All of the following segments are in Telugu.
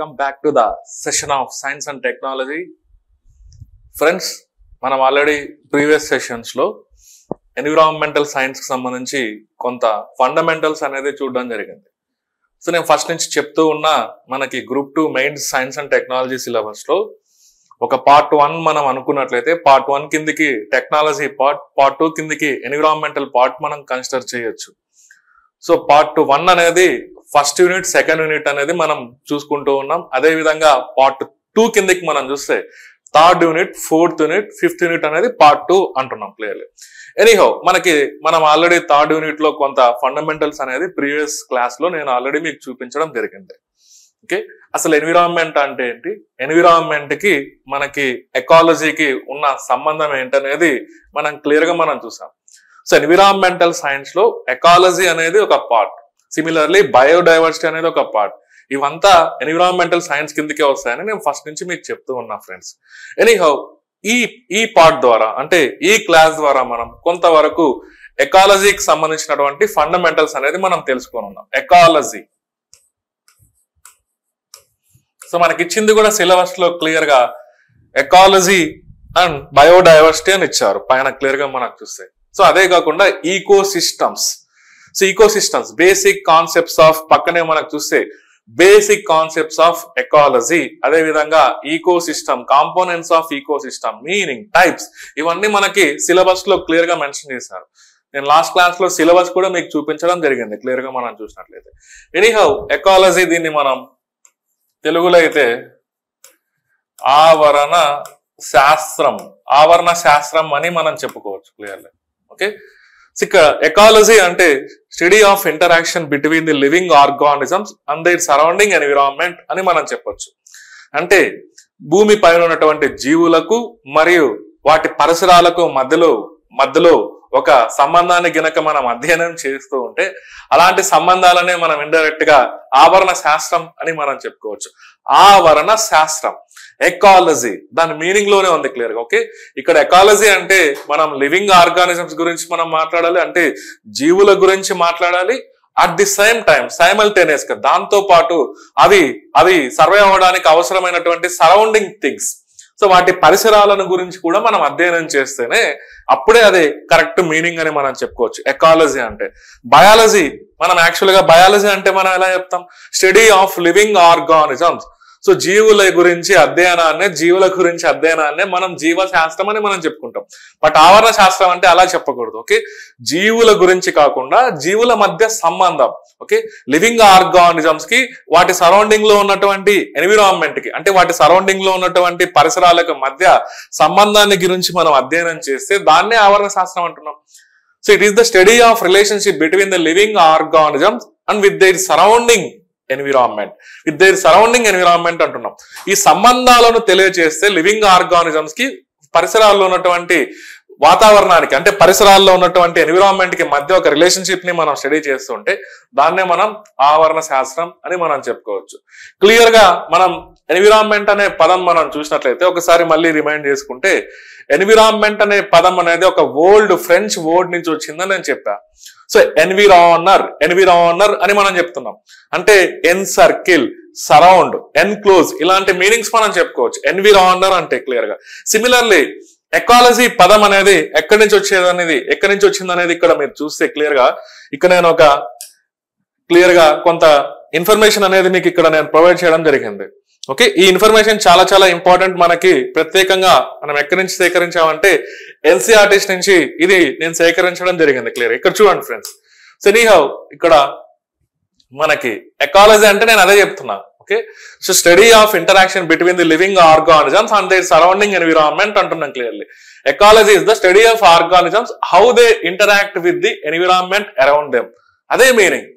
Welcome back to the session of science and technology. Friends మనం ఆల్రెడీ ప్రీవియస్ సెషన్స్లో ఎన్విరాన్మెంటల్ సైన్స్కి సంబంధించి కొంత ఫండమెంటల్స్ అనేది చూడడం జరిగింది. సో నేను ఫస్ట్ నుంచి చెప్తూ ఉన్న మనకి group two main science and technology సిలబస్లో ఒక పార్ట్ వన్ మనం అనుకున్నట్లయితే పార్ట్ వన్ కిందికి టెక్నాలజీ పార్ట్ పార్ట్ టూ కిందికి ఎన్విరాన్మెంటల్ పార్ట్ మనం కన్సిడర్ చేయొచ్చు. సో పార్ట్ వన్ అనేది ఫస్ట్ యూనిట్ సెకండ్ యూనిట్ అనేది మనం చూసుకుంటూ ఉన్నాం. అదే విధంగా పార్ట్ టూ కిందకి మనం చూస్తే third unit fourth unit fifth unit అనేది పార్ట్ టూ అంటున్నాం క్లియర్లీ ఎనీహో మనకి మనం ఆల్రెడీ థర్డ్ యూనిట్లో కొంత ఫండమెంటల్స్ అనేది ప్రీవియస్ క్లాస్లో నేను ఆల్రెడీ మీకు చూపించడం జరిగింది. ఓకే అసలు ఎన్విరాన్మెంట్ అంటే ఏంటి? ఎన్విరాన్మెంట్కి మనకి ఎకాలజీకి ఉన్న సంబంధం ఏంటనేది మనం క్లియర్గా మనం చూసాం. సో ఎన్విరాన్మెంటల్ సైన్స్లో ఎకాలజీ అనేది ఒక పార్ట్ సిమిలర్లీ బయోడైవర్సిటీ అనేది ఒక పార్ట్ ఇవంతా ఎన్విరాన్మెంటల్ సైన్స్ కిందకే వస్తాయని నేను ఫస్ట్ నుంచి మీకు చెప్తూ ఉన్నా ఫ్రెండ్స్ ఎనీహౌ ఈ ఈ పార్ట్ ద్వారా అంటే ఈ క్లాస్ ద్వారా మనం కొంతవరకు ఎకాలజీకి సంబంధించినటువంటి ఫండమెంటల్స్ అనేది మనం తెలుసుకొని ఉన్నాం. ఎకాలజీ సో మనకి ఇచ్చింది కూడా సిలబస్లో క్లియర్గా ఎకాలజీ అండ్ బయోడైవర్సిటీ అని ఇచ్చారు. పైన క్లియర్గా మనకు చూస్తే. సో అదే కాకుండా eco systems so eco systems basic concepts of పక్కనే మనకు చూస్తే బేసిక్ కాన్సెప్ట్స్ ఆఫ్ ఎకాలజీ అదే విధంగా eco system components of eco system meaning types ఇవన్నీ మనకి సిలబస్లో క్లియర్గా మెన్షన్ చేశారు. నేను లాస్ట్ క్లాస్లో సిలబస్ కూడా మీకు చూపించడం జరిగింది క్లియర్గా మనం చూసినట్లయితే. ఎనీహౌ ఎకాలజీ దీన్ని మనం తెలుగులో అయితే ఆవరణ శాస్త్రం ఆవరణ శాస్త్రం అని మనం చెప్పుకోవచ్చు క్లియర్లీ ఓకే ఇక ఎకాలజీ అంటే study of interaction between the living organisms and their surrounding environment అని మనం చెప్పొచ్చు. అంటే భూమి పైన ఉన్నటువంటి జీవులకు మరియు వాటి పరిసరాలకు మధ్యలో మధ్యలో ఒక సంబంధాన్ని గినక మనం అధ్యయనం చేస్తూ ఉంటే అలాంటి సంబంధాలనే మనం ఇండైరెక్ట్గా ఆవరణ శాస్త్రం అని మనం చెప్పుకోవచ్చు. ఆవరణ శాస్త్రం ఎకాలజీ దాని మీనింగ్లోనే ఉంది క్లియర్గా ఓకే ఇక్కడ ఎకాలజీ అంటే మనం లివింగ్ ఆర్గానిజమ్స్ గురించి మనం మాట్లాడాలి అంటే జీవుల గురించి మాట్లాడాలి అట్ ది సేమ్ టైం సైమల్టేనియస్గా దాంతో పాటు అవి అవి సర్వే అవ్వడానికి అవసరమైనటువంటి సరౌండింగ్ థింగ్స్ సో వాటి పరిసరాలను గురించి కూడా మనం అధ్యయనం చేస్తేనే అప్పుడే అది కరెక్ట్ మీనింగ్ అని మనం చెప్పుకోవచ్చు. ఎకాలజీ అంటే. బయాలజీ మనం యాక్చువల్గా బయాలజీ అంటే మనం ఎలా చెప్తాం? Study of living organisms so జీవుల గురించి అధ్యయనాన్ని జీవుల గురించి అధ్యయనాన్ని మనం జీవ శాస్త్రం అని మనం చెప్పుకుంటాం. బట్ ఆవరణ శాస్త్రం అంటే అలా చెప్పకూడదు ఓకే? జీవుల గురించి కాకుండా జీవుల మధ్య సంబంధం. ఓకే? లివింగ్ ఆర్గానిజమ్స్కి వాటి సరౌండింగ్లో ఉన్నటువంటి ఎన్విరాన్మెంట్కి అంటే వాటి సరౌండింగ్లో ఉన్నటువంటి పరిసరాలకు మధ్య సంబంధాన్ని గురించి మనం అధ్యయనం చేస్తే దాన్నే ఆవరణ శాస్త్రం అంటున్నాం. So it is the study of relationship between the living organisms and with their surrounding environment with their surrounding environment అంటున్నాం. ఈ సంబంధాలను తెలియజేస్తే లివింగ్ ఆర్గానిజమ్స్కి పరిసరాల్లో ఉన్నటువంటి వాతావరణానికి అంటే పరిసరాల్లో ఉన్నటువంటి ఎన్విరాన్మెంట్కి మధ్య ఒక రిలేషన్షిప్ని మనం స్టడీ చేస్తుంటే దాన్నే మనం ఆవరణ శాస్త్రం అని మనం చెప్పుకోవచ్చు. క్లియర్గా మనం ఎన్విరాన్మెంట్ అనే పదం మనం చూసినట్లయితే ఒకసారి మళ్ళీ రిమైండ్ చేసుకుంటే ఎన్విరాన్మెంట్ అనే పదం అనేది ఒక ఓల్డ్ ఫ్రెంచ్ వర్డ్ నుంచి వచ్చిందని నేను చెప్పా. సో ఎన్విరానర్ ఎన్విరానర్ అని మనం చెప్తున్నాం. అంటే ఎన్ సర్కిల్ సరౌండ్ ఎన్క్లోజ్ ఇలాంటి మీనింగ్స్ మనం చెప్పుకోవచ్చు. ఎన్విరానర్ అంటే క్లియర్గా. సిమిలర్లీ ఎకాలజీ పదం అనేది ఎక్కడి నుంచి వచ్చేది అనేది ఎక్కడి నుంచి వచ్చింది అనేది ఇక్కడ మీరు చూస్తే క్లియర్గా. ఇక్కడ నేను ఒక క్లియర్గా కొంత ఇన్ఫర్మేషన్ అనేది మీకు ఇక్కడ నేను ప్రొవైడ్ చేయడం జరిగింది. ఓకే ఈ ఇన్ఫర్మేషన్ చాలా చాలా ఇంపార్టెంట్ మనకి. ప్రత్యేకంగా మనం ఎక్కడి నుంచి సేకరించామంటే ఎన్సీఆర్టీస్ నుంచి ఇది నేను సేకరించడం జరిగింది క్లియర్ ఇక్కడ చూడండి ఫ్రెండ్స్ సో ఎనీహౌ ఇక్కడ మనకి ఎకాలజీ అంటే నేను అదే చెప్తున్నా. Okay? So study of interaction between the living organisms and their surrounding environment అంటున్నాం clearly ecology is the study of organisms how they interact with the environment around them అదే మీనింగ్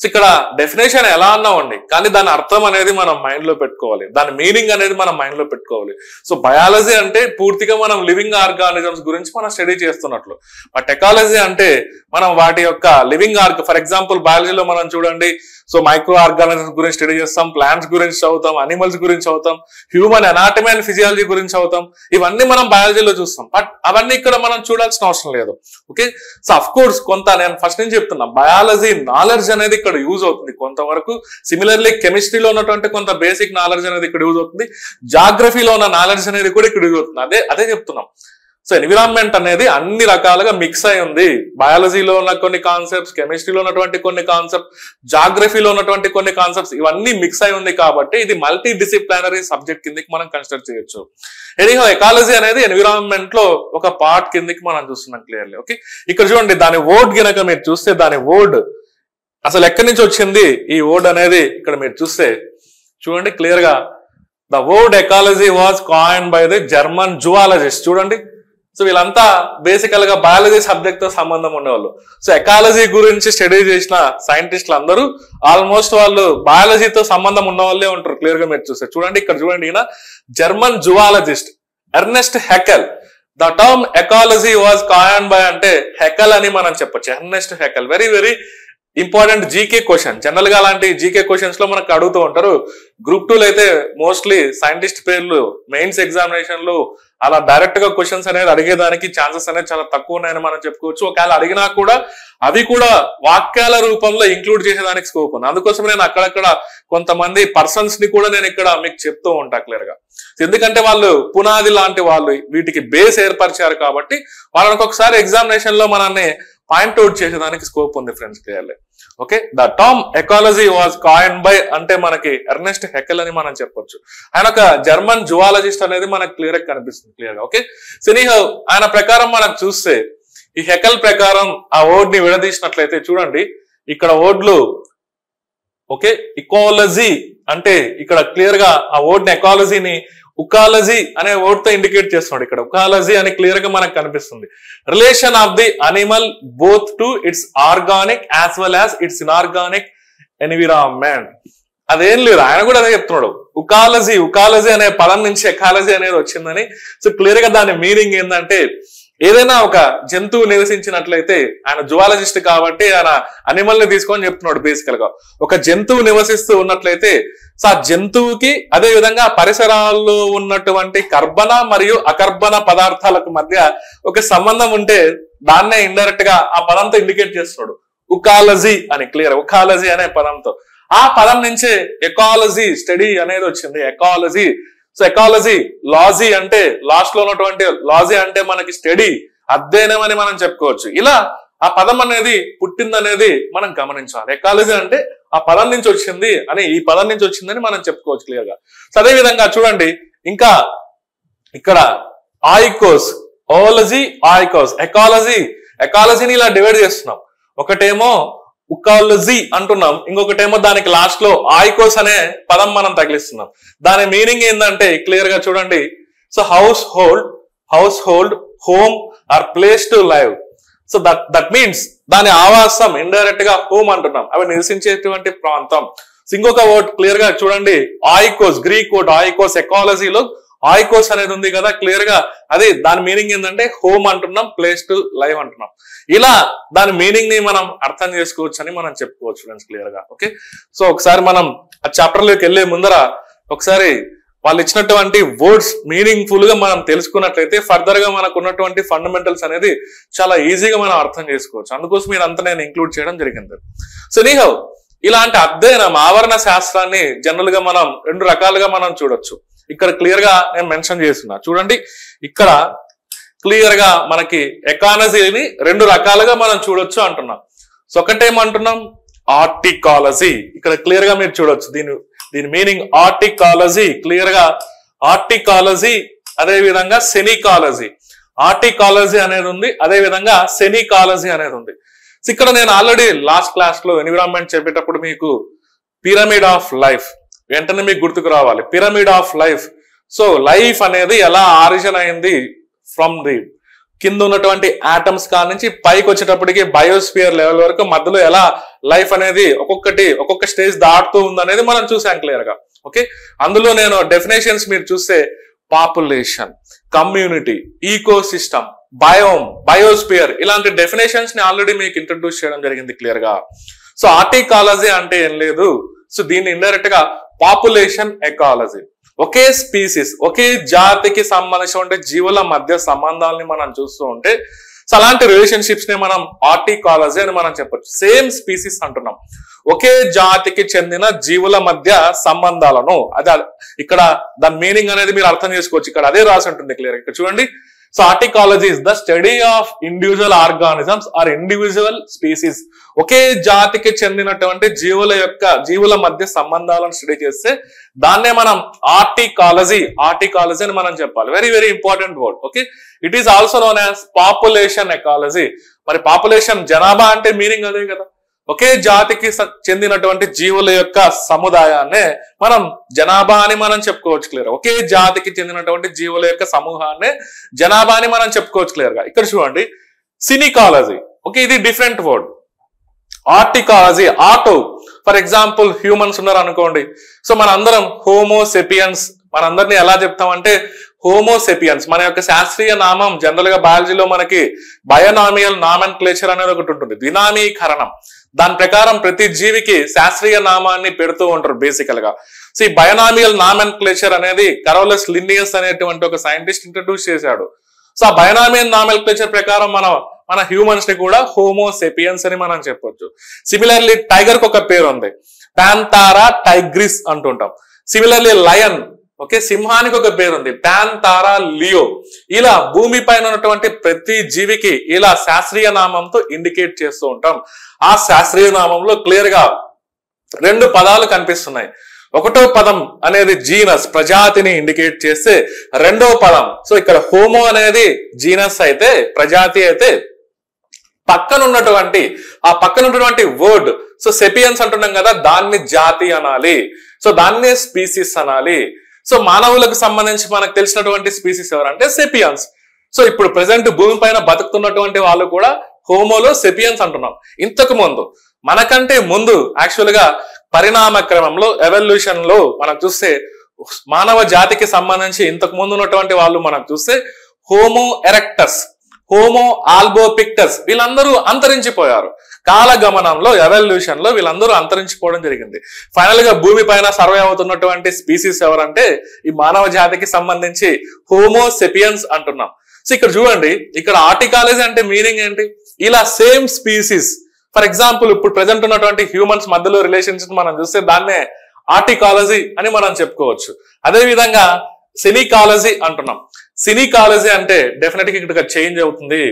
సో ఇక్కడ డెఫినేషన్ ఎలా అన్నామండి? కానీ దాని అర్థం అనేది మనం మైండ్లో పెట్టుకోవాలి. దాని మీనింగ్ అనేది మనం మైండ్లో పెట్టుకోవాలి. సో బయాలజీ అంటే పూర్తిగా మనం లివింగ్ ఆర్గానిజమ్స్ గురించి మనం స్టడీ చేస్తున్నట్లు. బట్ టెకాలజీ అంటే మనం వాటి యొక్క లివింగ్ ఆర్గ్ ఫర్ ఎగ్జాంపుల్ బయాలజీలో మనం చూడండి. సో మైక్రో ఆర్గానిజమ్స్ గురించి స్టడీ చేస్తాం ప్లాంట్స్ గురించి చదువుతాం అనిమల్స్ గురించి చదువుతాం హ్యూమన్ అనాటమీ అండ్ ఫిజియాలజీ గురించి చదువుతాం. ఇవన్నీ మనం బయాలజీలో చూస్తాం. బట్ అవన్నీ ఇక్కడ మనం చూడాల్సిన అవసరం లేదు. ఓకే సో అఫ్ కోర్స్ కొంత నేను ఫస్ట్ నుంచి చెప్తున్నా. బయాలజీ నాలెడ్జ్ అనేది ఇక్కడ యూజ్ అవుతుంది. కొంతవరకు సిమిలర్లీ కెమిస్ట్రీలో ఉన్నటువంటి కొంత బేసిక్ నాలెడ్జ్ అనేది ఇక్కడ యూజ్ అవుతుంది. జాగ్రఫీలో ఉన్న నాలెడ్జ్ అనేది కూడా ఇక్కడ యూజ్ అవుతుంది. అదే అదే చెప్తున్నాం. సో ఎన్విరాన్మెంట్ అనేది అన్ని రకాలుగా మిక్స్ అయి ఉంది. బయాలజీలో ఉన్న కొన్ని కాన్సెప్ట్స్ కెమిస్ట్రీలో ఉన్నటువంటి కొన్ని కాన్సెప్ట్ జాగ్రఫీలో ఉన్నటువంటి కొన్ని కాన్సెప్ట్స్ ఇవన్నీ మిక్స్ అయి ఉంది కాబట్టి ఇది మల్టీ డిసిప్లినరీ సబ్జెక్ట్ కిందకి మనం కన్సిడర్ చేయొచ్చు. ఎనీహో ఎకాలజీ అనేది ఎన్విరాన్మెంట్లో ఒక పార్ట్ కిందకి మనం చూస్తున్నాం క్లియర్లీ ఓకే ఇక్కడ చూడండి దాని ఓడ్ గినక మీరు చూస్తే దాని ఓడ్ అసలు ఎక్కడి నుంచి వచ్చింది ఈ వర్డ్ అనేది ఇక్కడ మీరు చూస్తే చూడండి క్లియర్గా. The word ecology was coin by the German zoologist చూడండి. సో వీళ్ళంతా బేసికల్గా బయాలజీ సబ్జెక్ట్తో సంబంధం ఉండేవాళ్ళు సో ఎకాలజీ గురించి స్టడీ చేసిన సైంటిస్టులు అందరూ ఆల్మోస్ట్ వాళ్ళు బయాలజీతో సంబంధం ఉన్న వాళ్ళే ఉంటారు క్లియర్గా మీరు చూస్తే. చూడండి ఇక్కడ చూడండి ఈయన. German zoologist Ernst Haeckel the term ecology was coin by అంటే హెకల్ అని మనం చెప్పొచ్చు. Ernst Haeckel very very important GK question. జనరల్గా అలాంటి జీకే క్వశ్చన్స్లో మనకు అడుగుతూ ఉంటారు. గ్రూప్ టూలో అయితే మోస్ట్లీ సైంటిస్ట్ పేర్లు మెయిన్స్ ఎగ్జామినేషన్లో అలా డైరెక్ట్గా క్వశ్చన్స్ అనేది అడిగేదానికి ఛాన్సెస్ అనేది చాలా తక్కువ ఉన్నాయని మనం చెప్పుకోవచ్చు. ఒకవేళ అడిగినా కూడా అవి కూడా వాక్యాల రూపంలో ఇంక్లూడ్ చేసేదానికి స్కోప్ ఉంది. అందుకోసం నేను అక్కడక్కడ కొంతమంది పర్సన్స్ని కూడా నేను ఇక్కడ మీకు చెప్తూ ఉంటా క్లియర్గా. ఎందుకంటే వాళ్ళు పునాది లాంటి వాళ్ళు వీటికి బేస్ ఏర్పరిచారు కాబట్టి వాళ్ళకి ఒకసారి ఎగ్జామినేషన్లో మనల్ని పాయింట్ అవుట్ చేసేదానికి స్కోప్ ఉంది friends clearly okay the term ecology was coin by అంటే మనకి ఎర్నెస్ట్ హెకెల్ అని మనం చెప్పొచ్చు. ఆయన ఒక జర్మన్ జువాలజిస్ట్ అనేది మనకు క్లియర్ కనిపిస్తుంది క్లియర్గా ఓకే సినీ ఆయన ప్రకారం మనకు చూస్తే ఈ హెకల్ ప్రకారం ఆ ఓడ్ని విడదీసినట్లయితే చూడండి ఇక్కడ ఓడ్లు ఓకే ఇకాలజీ అంటే ఇక్కడ క్లియర్గా ఆ ఓడ్ని ఎకాలజీని ఉకాలజీ అనే వర్డ్తో ఇండికేట్ చేస్తున్నాడు ఇక్కడ. ఉకాలజీ అని క్లియర్గా మనకు కనిపిస్తుంది. Relation of the animal both to its organic as well as its inorganic environment అదేం లేదు. ఆయన కూడా అదే చెప్తున్నాడు. ఉకాలజీ ఉకాలజీ అనే పదం నుంచి ఎకాలజీ అనేది వచ్చిందని. సో క్లియర్గా దాని మీనింగ్ ఏంటంటే ఏదైనా ఒక జంతువు నివసించినట్లయితే ఆయన జువాలజిస్ట్ కాబట్టి ఆయన అనిమల్ని తీసుకొని చెప్తున్నాడు బేసికల్గా. ఒక జంతువు నివసిస్తూ ఉన్నట్లయితే సో ఆ జంతువుకి అదే విధంగా పరిసరాల్లో ఉన్నటువంటి కర్బన మరియు అకర్బన పదార్థాలకు మధ్య ఒక సంబంధం ఉంటే దాన్నే ఇండైరెక్ట్గా ఆ పదంతో ఇండికేట్ చేస్తున్నాడు. ఉకాలజీ అని క్లియర్ ఉకాలజీ అనే పదంతో. ఆ పదం నుంచే ఎకాలజీ స్టడీ అనేది వచ్చింది. ఎకాలజీ. సో ఎకాలజీ లాజీ అంటే లాస్ట్లో ఉన్నటువంటి లాజీ అంటే మనకి స్టడీ అధ్యయనం అని మనం చెప్పుకోవచ్చు. ఇలా ఆ పదం అనేది పుట్టిందనేది మనం గమనించాలి. ఎకాలజీ అంటే ఆ పదం నుంచి వచ్చింది అని ఈ పదం నుంచి వచ్చిందని మనం చెప్పుకోవచ్చు క్లియర్గా. సో అదే విధంగా చూడండి ఇంకా ఇక్కడ ఆయికోస్ ఓలజీ ఆయికోస్ ఎకాలజీ. ఎకాలజీని ఇలా డివైడ్ చేస్తున్నాం. ఒకటేమో ఉకాలజీ అంటున్నాం ఇంకొకటేమో దానికి లాస్ట్లో ఆయికోస్ అనే పదం మనం తగిలిస్తున్నాం. దాని మీనింగ్ ఏంటంటే క్లియర్గా చూడండి. So household household home or place to live. So that that means దాని ఆవాసం ఇండైరెక్ట్గా హోమ్ అంటున్నాం. అవి నివసించేటువంటి ప్రాంతం. ఇంకొక వర్డ్ క్లియర్గా చూడండి. ఆయికోస్ గ్రీక్ వర్డ్ ఆయికోస్ ఎకాలజీలో ఆయికోస్ అనేది ఉంది కదా క్లియర్గా. అది దాని మీనింగ్ ఏంటంటే హోమ్ అంటున్నాం ప్లేస్ టు లైవ్ అంటున్నాం. ఇలా దాని మీనింగ్ని మనం అర్థం చేసుకోవచ్చు అని మనం చెప్పుకోవచ్చు ఫ్రెండ్స్ క్లియర్గా. ఓకే సో ఒకసారి మనం ఆ చాప్టర్లోకి వెళ్ళే ముందర ఒకసారి వాళ్ళు ఇచ్చినటువంటి వర్డ్స్ మీనింగ్ఫుల్గా మనం తెలుసుకున్నట్లయితే ఫర్దర్గా మనకు ఉన్నటువంటి ఫండమెంటల్స్ అనేది చాలా ఈజీగా మనం అర్థం చేసుకోవచ్చు. అందుకోసం ఇదంతా నేను ఇంక్లూడ్ చేయడం జరిగింది. సో నీహవ్ ఇలాంటి అధ్యయనం ఆవరణ శాస్త్రాన్ని జనరల్గా మనం రెండు రకాలుగా మనం చూడొచ్చు. ఇక్కడ క్లియర్గా నేను మెన్షన్ చేస్తున్నా. చూడండి ఇక్కడ క్లియర్గా మనకి ఎకానజీని రెండు రకాలుగా మనం చూడొచ్చు అంటున్నాం. సో ఒకటేమంటున్నాం? ఆర్టికాలజీ ఇక్కడ క్లియర్గా మీరు చూడొచ్చు. దీని దీని మీనింగ్ ఆర్టికాలజీ. క్లియర్గా? ఆర్టికాలజీ అదే విధంగా సెనికాలజీ. ఆర్టికాలజీ అనేది ఉంది అదే విధంగా సెనికాలజీ అనేది ఉంది. ఇక్కడ నేను ఆల్రెడీ లాస్ట్ క్లాస్లో ఎన్విరాన్మెంట్ చెప్పేటప్పుడు మీకు పిరమిడ్ ఆఫ్ లైఫ్ వెంటనే మీకు గుర్తుకు రావాలి. Pyramid of life so life అనేది ఎలా ఆరిజిన్ అయింది? ఫ్రమ్ ది కింద ఉన్నటువంటి ఆటమ్స్ కాడ నుంచి పైకి వచ్చేటప్పటికి బయోస్పియర్ లెవెల్ వరకు మధ్యలో ఎలా లైఫ్ అనేది ఒక్కొక్కటి ఒక్కొక్క స్టేజ్ దాటుతూ ఉందనేది మనం చూసాం క్లియర్గా. ఓకే అందులో నేను డెఫినేషన్స్ మీరు చూస్తే population community ecosystem biome biosphere ఇలాంటి డెఫినేషన్స్ని ఆల్రెడీ మీకు ఇంట్రడ్యూస్ చేయడం జరిగింది క్లియర్గా. సో ఆర్టికాలజీ అంటే ఏం లేదు. సో దీన్ని ఇండైరెక్ట్గా పాపులేషన్ ఎకాలజీ ఒకే స్పీసీస్ ఒకే జాతికి సంబంధించిన జీవుల మధ్య సంబంధాలని మనం చూస్తూ ఉంటే సో అలాంటి రిలేషన్షిప్స్ని మనం ఆర్టికాలజీ అని మనం చెప్పొచ్చు. సేమ్ స్పీసీస్ అంటున్నాం. ఒకే జాతికి చెందిన జీవుల మధ్య సంబంధాలను అదే ఇక్కడ దాని మీనింగ్ అనేది మీరు అర్థం చేసుకోవచ్చు. ఇక్కడ అదే రాసి ఉంటుంది క్లియర్ ఇక్కడ చూడండి. So autecology is the study of individual organisms or individual species ఒకే జాతికి చెందినటువంటి జీవుల యొక్క జీవుల మధ్య సంబంధాలను స్టడీ చేస్తే దాన్నే మనం ఆర్టికాలజీ ఆర్టికాలజీ అని మనం చెప్పాలి. Very very important word okay it is also known as population ecology మరి పాపులేషన్ జనాభా అంటే మీనింగ్ అదే కదా. ఒకే జాతికి చెందినటువంటి జీవుల యొక్క సముదాయాన్నే మనం జనాభా అని మనం చెప్పుకోవచ్చు క్లియర్ ఒకే జాతికి చెందినటువంటి జీవుల యొక్క సమూహాన్నే జనాభా అని మనం చెప్పుకోవచ్చు క్లియర్గా ఇక్కడ చూడండి సినికాలజీ. ఓకే ఇది different word. Autecology auto. For example humans ఉన్నారు అనుకోండి. సో మన అందరం హోమోసెపియన్స్ మనందరినీ ఎలా చెప్తామంటే హోమోసెపియన్స్ మన యొక్క శాస్త్రీయ నామం జనరల్గా బయాలజీలో మనకి బయోనామియల్ నామన్ క్లేచర్ అనేది ఒకటి ఉంటుంది. ద్వినామీకరణం. దాని ప్రకారం ప్రతి జీవికి శాస్త్రీయ నామాన్ని పెడుతూ ఉంటారు బేసికల్గా. సో ఈ బయనామియల్ నామన్ క్లేచర్ అనేది కరోలస్ లిన్నియస్ అనేటువంటి ఒక సైంటిస్ట్ ఇంట్రడ్యూస్ చేశాడు. సో ఆ బయనామియల్ నామల్ క్లేచర్ ప్రకారం మనం మన హ్యూమన్స్ని కూడా హోమోసెపియన్స్ అని మనం చెప్పొచ్చు. సిమిలర్లీ టైగర్కి ఒక పేరు ఉంది. ప్యాంతారా టైగ్రిస్ అంటుంటాం. సిమిలర్లీ లయన్ ఓకే సింహానికి ఒక పేరు ఉంది ప్యాన్ తారా లియో. ఇలా భూమి పైన ఉన్నటువంటి ప్రతి జీవికి ఇలా శాస్త్రీయ నామంతో ఇండికేట్ చేస్తూ ఉంటాం. ఆ శాస్త్రీయ నామంలో క్లియర్గా రెండు పదాలు కనిపిస్తున్నాయి. ఒకటో పదం అనేది జీనస్ ప్రజాతిని ఇండికేట్ చేస్తే రెండో పదం. సో ఇక్కడ హోమో అనేది జీనస్ అయితే ప్రజాతి అయితే పక్కన ఉన్నటువంటి ఆ పక్కన ఉన్నటువంటి వర్డ్ సో సెపియన్స్ అంటున్నాం కదా దాన్ని జాతి అనాలి. సో దాన్నే స్పీసీస్ అనాలి. సో మానవులకు సంబంధించి మనకు తెలిసినటువంటి స్పీసీస్ ఎవరంటే సెపియన్స్ సో ఇప్పుడు ప్రజెంట్ భూమి పైన బతుకుతున్నటువంటి వాళ్ళు కూడా హోమోలో సెపియన్స్ అంటున్నాం. ఇంతకు ముందు మనకంటే ముందు యాక్చువల్గా పరిణామ క్రమంలో ఎవల్యూషన్లో మనం చూస్తే మానవ జాతికి సంబంధించి ఇంతకు ముందు ఉన్నటువంటి వాళ్ళు మనం చూస్తే హోమో ఎరెక్టస్ హోమో ఆల్బోపిక్టస్ వీళ్ళందరూ అంతరించిపోయారు. కాల గమనంలో ఎవల్యూషన్లో వీళ్ళందరూ అంతరించిపోవడం జరిగింది. ఫైనల్గా భూమి పైన సర్వే అవుతున్నటువంటి స్పీసీస్ ఎవరంటే ఈ మానవ జాతికి సంబంధించి హోమో సెపియన్స్ అంటున్నాం. సో ఇక్కడ చూడండి ఇక్కడ ఆర్టికాలజీ అంటే మీనింగ్ ఏంటి? ఇలా సేమ్ స్పీసీస్ ఫర్ ఎగ్జాంపుల్ ఇప్పుడు ప్రజెంట్ ఉన్నటువంటి హ్యూమన్స్ మధ్యలో రిలేషన్షిప్ మనం చూస్తే దాన్నే ఆర్టికాలజీ అని మనం చెప్పుకోవచ్చు. అదే విధంగా అంటున్నాం. సినీ కాలేజీ అంటే డెఫినెట్గా ఇక్కడ చేంజ్ అవుతుంది.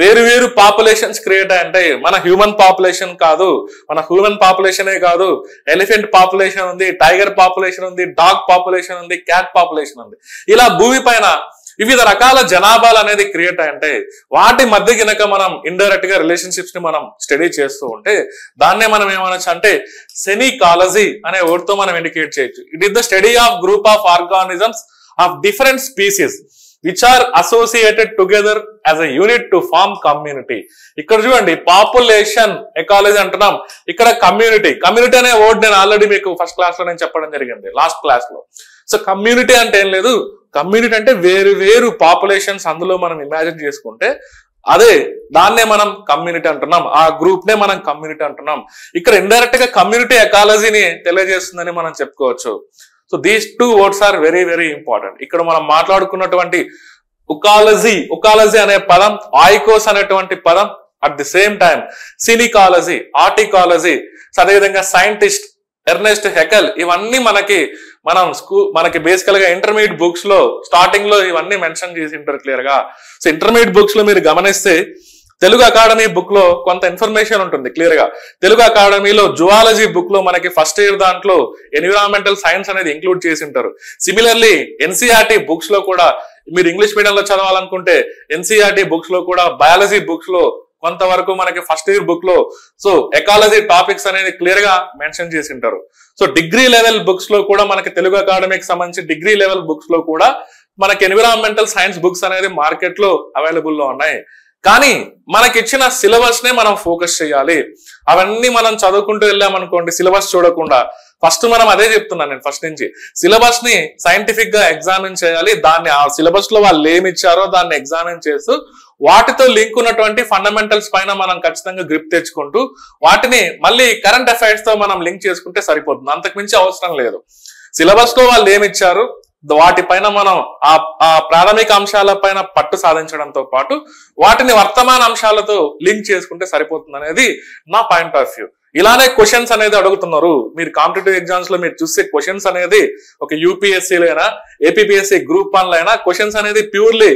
వేరు వేరు పాపులేషన్స్ క్రియేట్ అంటే మన హ్యూమన్ పాపులేషన్ కాదు మన హ్యూమన్ పాపులేషనే కాదు. ఎలిఫెంట్ పాపులేషన్ ఉంది టైగర్ పాపులేషన్ ఉంది డాగ్ పాపులేషన్ ఉంది క్యాట్ పాపులేషన్ ఉంది. ఇలా భూమి పైన వివిధ రకాల జనాభాలు అనేది క్రియేట్ అంటే వాటి మధ్య గినక మనం ఇండైరెక్ట్గా రిలేషన్షిప్స్ని మనం స్టడీ చేస్తూ ఉంటే దాన్నే మనం ఏమనొచ్చు అంటే సెనికాలజీ అనే వర్డ్తో మనం ఇండికేట్ చేయొచ్చు. It is the study of group of organisms of different species which are associated together as a unit to form community ఇక్కడ చూడండి పాపులేషన్ ఎకాలజీ అంటున్నాం. ఇక్కడ కమ్యూనిటీ కమ్యూనిటీ అనే వర్డ్ నేను ఆల్రెడీ మీకు ఫస్ట్ క్లాస్లో నేను చెప్పడం జరిగింది లాస్ట్ క్లాస్లో. సో కమ్యూనిటీ అంటే ఏం లేదు. కమ్యూనిటీ అంటే వేరు వేరు పాపులేషన్స్ అందులో మనం ఇమాజిన్ చేసుకుంటే అదే దాన్నే మనం కమ్యూనిటీ అంటున్నాం. ఆ గ్రూప్ నే మనం కమ్యూనిటీ అంటున్నాం. ఇక్కడ ఇండైరెక్ట్గా కమ్యూనిటీ ఎకాలజీని తెలియజేస్తుందని మనం చెప్పుకోవచ్చు. So these two words are very very important ఇక్కడ మనం మాట్లాడుకున్నటువంటి ఉకాలజీ ఉకాలజీ అనే పదం ఆయికోస్ అనేటువంటి పదం at the same time synecology autecology అదేవిధంగా సైంటిస్ట్ ఎర్నెస్ట్ హెకల్ ఇవన్నీ మనకి మనం స్కూల్ మనకి బేసికల్గా ఇంటర్మీడియట్ బుక్స్లో స్టార్టింగ్లో ఇవన్నీ మెన్షన్ చేసి ఉంటారు క్లియర్గా. సో ఇంటర్మీడియట్ బుక్స్లో మీరు గమనిస్తే తెలుగు అకాడమీ బుక్లో కొంత ఇన్ఫర్మేషన్ ఉంటుంది క్లియర్గా. తెలుగు అకాడమీలో జువాలజీ బుక్లో మనకి ఫస్ట్ ఇయర్ దాంట్లో ఎన్విరాన్మెంటల్ సైన్స్ అనేది ఇంక్లూడ్ చేసి ఉంటారు సిమిలర్లీ ఎన్సీఆర్టీ బుక్స్లో కూడా మీరు ఇంగ్లీష్ మీడియం లో చదవాలనుకుంటే ఎన్సీఆర్టీ బుక్స్లో కూడా బయాలజీ బుక్స్లో కొంతవరకు మనకి ఫస్ట్ ఇయర్ బుక్లో సో ఎకాలజీ టాపిక్స్ అనేది క్లియర్గా మెన్షన్ చేసి ఉంటారు సో డిగ్రీ లెవెల్ బుక్స్లో కూడా మనకి తెలుగు అకాడమీకి సంబంధించి డిగ్రీ లెవెల్ బుక్స్లో కూడా మనకి ఎన్విరాన్మెంటల్ సైన్స్ బుక్స్ అనేది మార్కెట్లో అవైలబుల్లో ఉన్నాయి. కానీ మనకి ఇచ్చిన సిలబస్ నే మనం ఫోకస్ చేయాలి. అవన్నీ మనం చదువుకుంటూ వెళ్ళామనుకోండి సిలబస్ చూడకుండా. ఫస్ట్ మనం అదే చెప్తున్నాను నేను ఫస్ట్ నుంచి. సిలబస్ని సైంటిఫిక్గా ఎగ్జామిన్ చేయాలి. దాన్ని ఆ సిలబస్లో వాళ్ళు ఏమి ఇచ్చారో దాన్ని ఎగ్జామిన్ చేస్తూ వాటితో లింక్ ఉన్నటువంటి ఫండమెంటల్స్ పైన మనం ఖచ్చితంగా గ్రిప్ తెచ్చుకుంటూ వాటిని మళ్ళీ కరెంట్ అఫైర్స్తో మనం లింక్ చేసుకుంటే సరిపోతుంది. అంతకు మించి అవసరం లేదు. సిలబస్లో వాళ్ళు ఏమి ఇచ్చారు? వాటిపైన మనం ఆ ఆ ప్రాథమిక అంశాలపైన పట్టు సాధించడంతో పాటు వాటిని వర్తమాన అంశాలతో లింక్ చేసుకుంటే సరిపోతుంది అనేది నా పాయింట్ ఆఫ్ వ్యూ. ఇలానే క్వశ్చన్స్ అనేది అడుగుతున్నారు. మీరు కాంపిటేటివ్ ఎగ్జామ్స్లో మీరు చూసే క్వశ్చన్స్ అనేది ఒక యూపీఎస్సీలైనా ఏపీఎస్సీ గ్రూప్ వన్ లైనా అయినా క్వశ్చన్స్ అనేది ప్యూర్లీ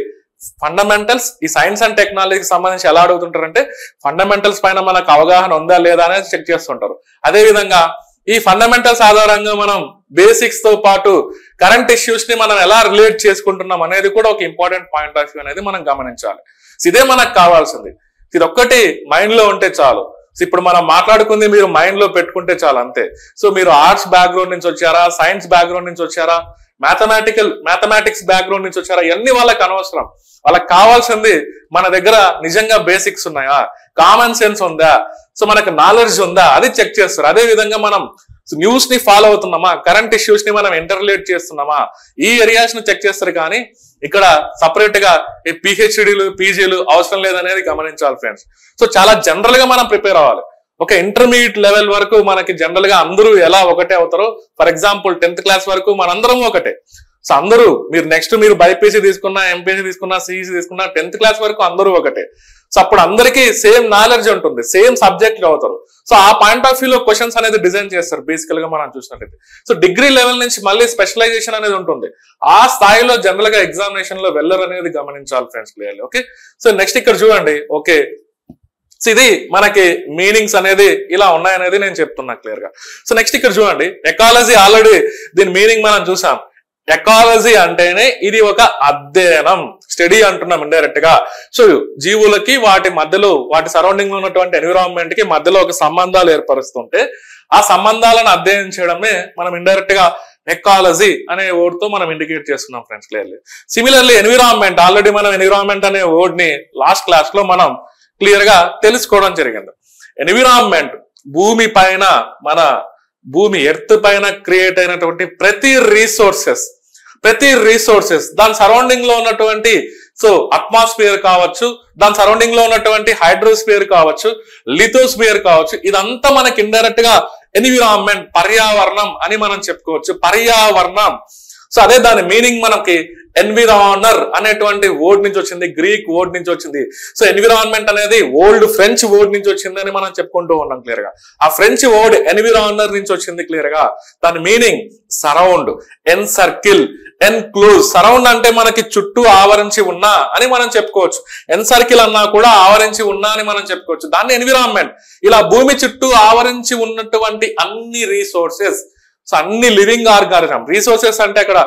ఫండమెంటల్స్ ఈ సైన్స్ అండ్ టెక్నాలజీకి సంబంధించి ఎలా అడుగుతుంటారంటే ఫండమెంటల్స్ పైన మనకు అవగాహన ఉందా లేదా అనేది చెక్ చేస్తుంటారు. అదే విధంగా ఈ ఫండమెంటల్స్ ఆధారంగా మనం బేసిక్స్తో పాటు కరెంట్ ఇష్యూస్ని మనం ఎలా రిలేట్ చేసుకుంటున్నాం అనేది కూడా ఒక ఇంపార్టెంట్ పాయింట్ ఆఫ్ వ్యూ అనేది మనం గమనించాలి. ఇదే మనకు కావాల్సింది. ఇది ఒక్కటి మైండ్లో ఉంటే చాలు. ఇప్పుడు మనం మాట్లాడుకుంది మీరు మైండ్లో పెట్టుకుంటే చాలు అంతే. సో మీరు ఆర్ట్స్ బ్యాక్గ్రౌండ్ నుంచి వచ్చారా? సైన్స్ బ్యాక్గ్రౌండ్ నుంచి వచ్చారా? మ్యాథమెటికల్ మ్యాథమెటిక్స్ బ్యాక్గ్రౌండ్ నుంచి వచ్చారా? ఇవన్నీ వాళ్ళకి అనవసరం. వాళ్ళకి కావాల్సింది మన దగ్గర నిజంగా బేసిక్స్ ఉన్నాయా? కామన్ సెన్స్ ఉందా? సో మనకు నాలెడ్జ్ ఉందా? అది చెక్ చేస్తారు. అదే విధంగా మనం న్యూస్ని ఫాలో అవుతున్నామా? కరెంట్ ఇష్యూస్ని మనం ఇంటర్లేట్ చేస్తున్నామా? ఈ ఏరియాస్ని చెక్ చేస్తారు కానీ ఇక్కడ సపరేట్గా ఈ పిహెచ్డీలు పీజీలు అవసరం లేదనేది గమనించాలి ఫ్రెండ్స్ సో చాలా జనరల్గా మనం ప్రిపేర్ అవ్వాలి. ఒక ఇంటర్మీడియట్ లెవెల్ వరకు మనకి జనరల్గా అందరూ ఎలా ఒకటే అవుతారో ఫర్ ఎగ్జాంపుల్ టెన్త్ క్లాస్ వరకు మనందరం ఒకటే. సో అందరూ మీరు నెక్స్ట్ మీరు బైపీసీ తీసుకున్నా ఎంపీసీ తీసుకున్నా సిఈసీ తీసుకున్నా టెన్త్ క్లాస్ వరకు అందరూ ఒకటే. సో అప్పుడు అందరికీ సేమ్ నాలెడ్జ్ ఉంటుంది సేమ్ సబ్జెక్ట్ అవుతారు. సో ఆ పాయింట్ ఆఫ్ వ్యూలో క్వశ్చన్స్ అనేది డిజైన్ చేస్తారు బేసికల్గా మనం చూసినట్లయితే. సో డిగ్రీ లెవెల్ నుంచి మళ్ళీ స్పెషలైజేషన్ అనేది ఉంటుంది. ఆ స్థాయిలో జనరల్గా ఎగ్జామినేషన్లో వెళ్ళరు అనేది గమనించాలి friends clearly okay so next ఇక్కడ చూడండి ఓకే సో ఇది మనకి మీనింగ్స్ అనేది ఇలా ఉన్నాయనేది నేను చెప్తున్నా క్లియర్గా. సో నెక్స్ట్ ఇక్కడ చూడండి. ఎకాలజీ ఆల్రెడీ దీని మీనింగ్ మనం చూసాం. ఎకాలజీ అంటేనే ఇది ఒక అధ్యయనం స్టడీ అంటున్నాం ఇండైరెక్ట్గా. సో జీవులకి వాటి మధ్యలో వాటి సరౌండింగ్లో ఉన్నటువంటి ఎన్విరాన్మెంట్కి మధ్యలో ఒక సంబంధాలు ఏర్పరుస్తుంటే ఆ సంబంధాలను అధ్యయనం చేయడమే మనం ఇండైరెక్ట్గా ఎకాలజీ అనే వర్డ్తో మనం ఇండికేట్ చేస్తున్నాం friends clearly similarly environment already మనం ఎన్విరాన్మెంట్ అనే వర్డ్ని లాస్ట్ క్లాస్లో మనం క్లియర్గా తెలుసుకోవడం జరిగింది. ఎన్విరాన్మెంట్ భూమి పైన మన భూమి ఎర్త్ పైన క్రియేట్ అయినటువంటి ప్రతి రీసోర్సెస్ ప్రతి రీసోర్సెస్ దాని సరౌండింగ్లో ఉన్నటువంటి సో అట్మాస్ఫియర్ కావచ్చు దాని సరౌండింగ్లో ఉన్నటువంటి హైడ్రోస్ఫియర్ కావచ్చు లిథోస్ఫియర్ కావచ్చు ఇదంతా మనకి ఇండైరెక్ట్గా ఎన్విరాన్మెంట్ పర్యావరణం అని మనం చెప్పుకోవచ్చు. పర్యావరణం. సో అదే దాని మీనింగ్ మనకి ఎన్విరానర్ అనేటువంటి వర్డ్ నుంచి వచ్చింది గ్రీక్ వర్డ్ నుంచి వచ్చింది. సో ఎన్విరాన్మెంట్ అనేది ఓల్డ్ ఫ్రెంచ్ వర్డ్ నుంచి వచ్చిందని మనం చెప్పుకుంటూ ఉన్నాం క్లియర్గా. ఆ ఫ్రెంచ్ వర్డ్ ఎన్విరానర్ నుంచి వచ్చింది క్లియర్గా. దాని meaning surround encircle enclose surround అంటే మనకి చుట్టూ ఆవరించి ఉన్నా అని మనం చెప్పుకోవచ్చు. ఎన్ సర్కిల్ అన్నా కూడా ఆవరించి ఉన్నా అని మనం చెప్పుకోవచ్చు. దాన్ని ఎన్విరాన్మెంట్ ఇలా భూమి చుట్టూ ఆవరించి ఉన్నటువంటి అన్ని రీసోర్సెస్ సో అన్ని లివింగ్ ఆర్గానిజం రీసోర్సెస్ అంటే అక్కడ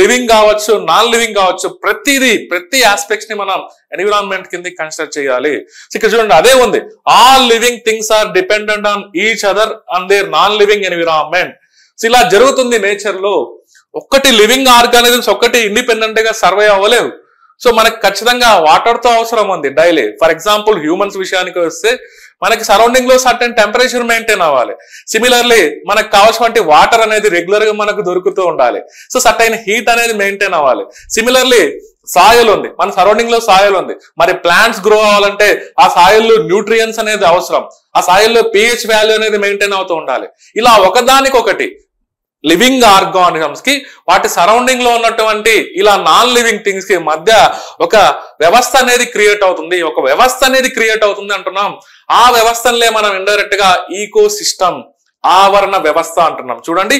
లివింగ్ కావచ్చు నాన్ లివింగ్ కావచ్చు ప్రతిదీ ప్రతి ఆస్పెక్ట్స్ని మనం ఎన్విరాన్మెంట్ కింద కన్సిడర్ చేయాలి. సో ఇక్కడ చూడండి అదే ఉంది. All living things are dependent on each other and their non living environment. So ఇలా జరుగుతుంది నేచర్లో. ఒక్కటి లివింగ్ ఆర్గానిజమ్స్ ఒక్కటి ఇండిపెండెంట్గా సర్వే అవ్వలేవు సో మనకు ఖచ్చితంగా వాటర్తో అవసరం ఉంది డైలీ. ఫర్ ఎగ్జాంపుల్ హ్యూమన్స్ విషయానికి వస్తే మనకి సరౌండింగ్లో సర్టెన్ టెంపరేచర్ మెయింటైన్ అవ్వాలి. సిమిలర్లీ మనకు కావాల్సినటువంటి వాటర్ అనేది రెగ్యులర్గా మనకు దొరుకుతూ ఉండాలి. సో సర్టైన్ హీట్ అనేది మెయింటైన్ అవ్వాలి. సిమిలర్లీ సాయిల్ ఉంది. మన సరౌండింగ్లో సాయిల్ ఉంది. మరి ప్లాంట్స్ గ్రో అవ్వాలంటే ఆ సాయిల్లో న్యూట్రియన్స్ అనేది అవసరం. ఆ సాయిల్లో పిహెచ్ వాల్యూ అనేది మెయింటైన్ అవుతూ ఉండాలి. ఇలా ఒకదానికొకటి లివింగ్ ఆర్గానిజమ్స్కి వాటి సరౌండింగ్లో ఉన్నటువంటి ఇలా నాన్ లివింగ్ థింగ్స్కి మధ్య ఒక వ్యవస్థ అనేది క్రియేట్ అవుతుంది. ఒక వ్యవస్థ అనేది క్రియేట్ అవుతుంది అంటున్నాం. ఆ వ్యవస్థలే మనం ఇండైరెక్ట్గా ఈకో సిస్టమ్ ఆవరణ వ్యవస్థ అంటున్నాం. చూడండి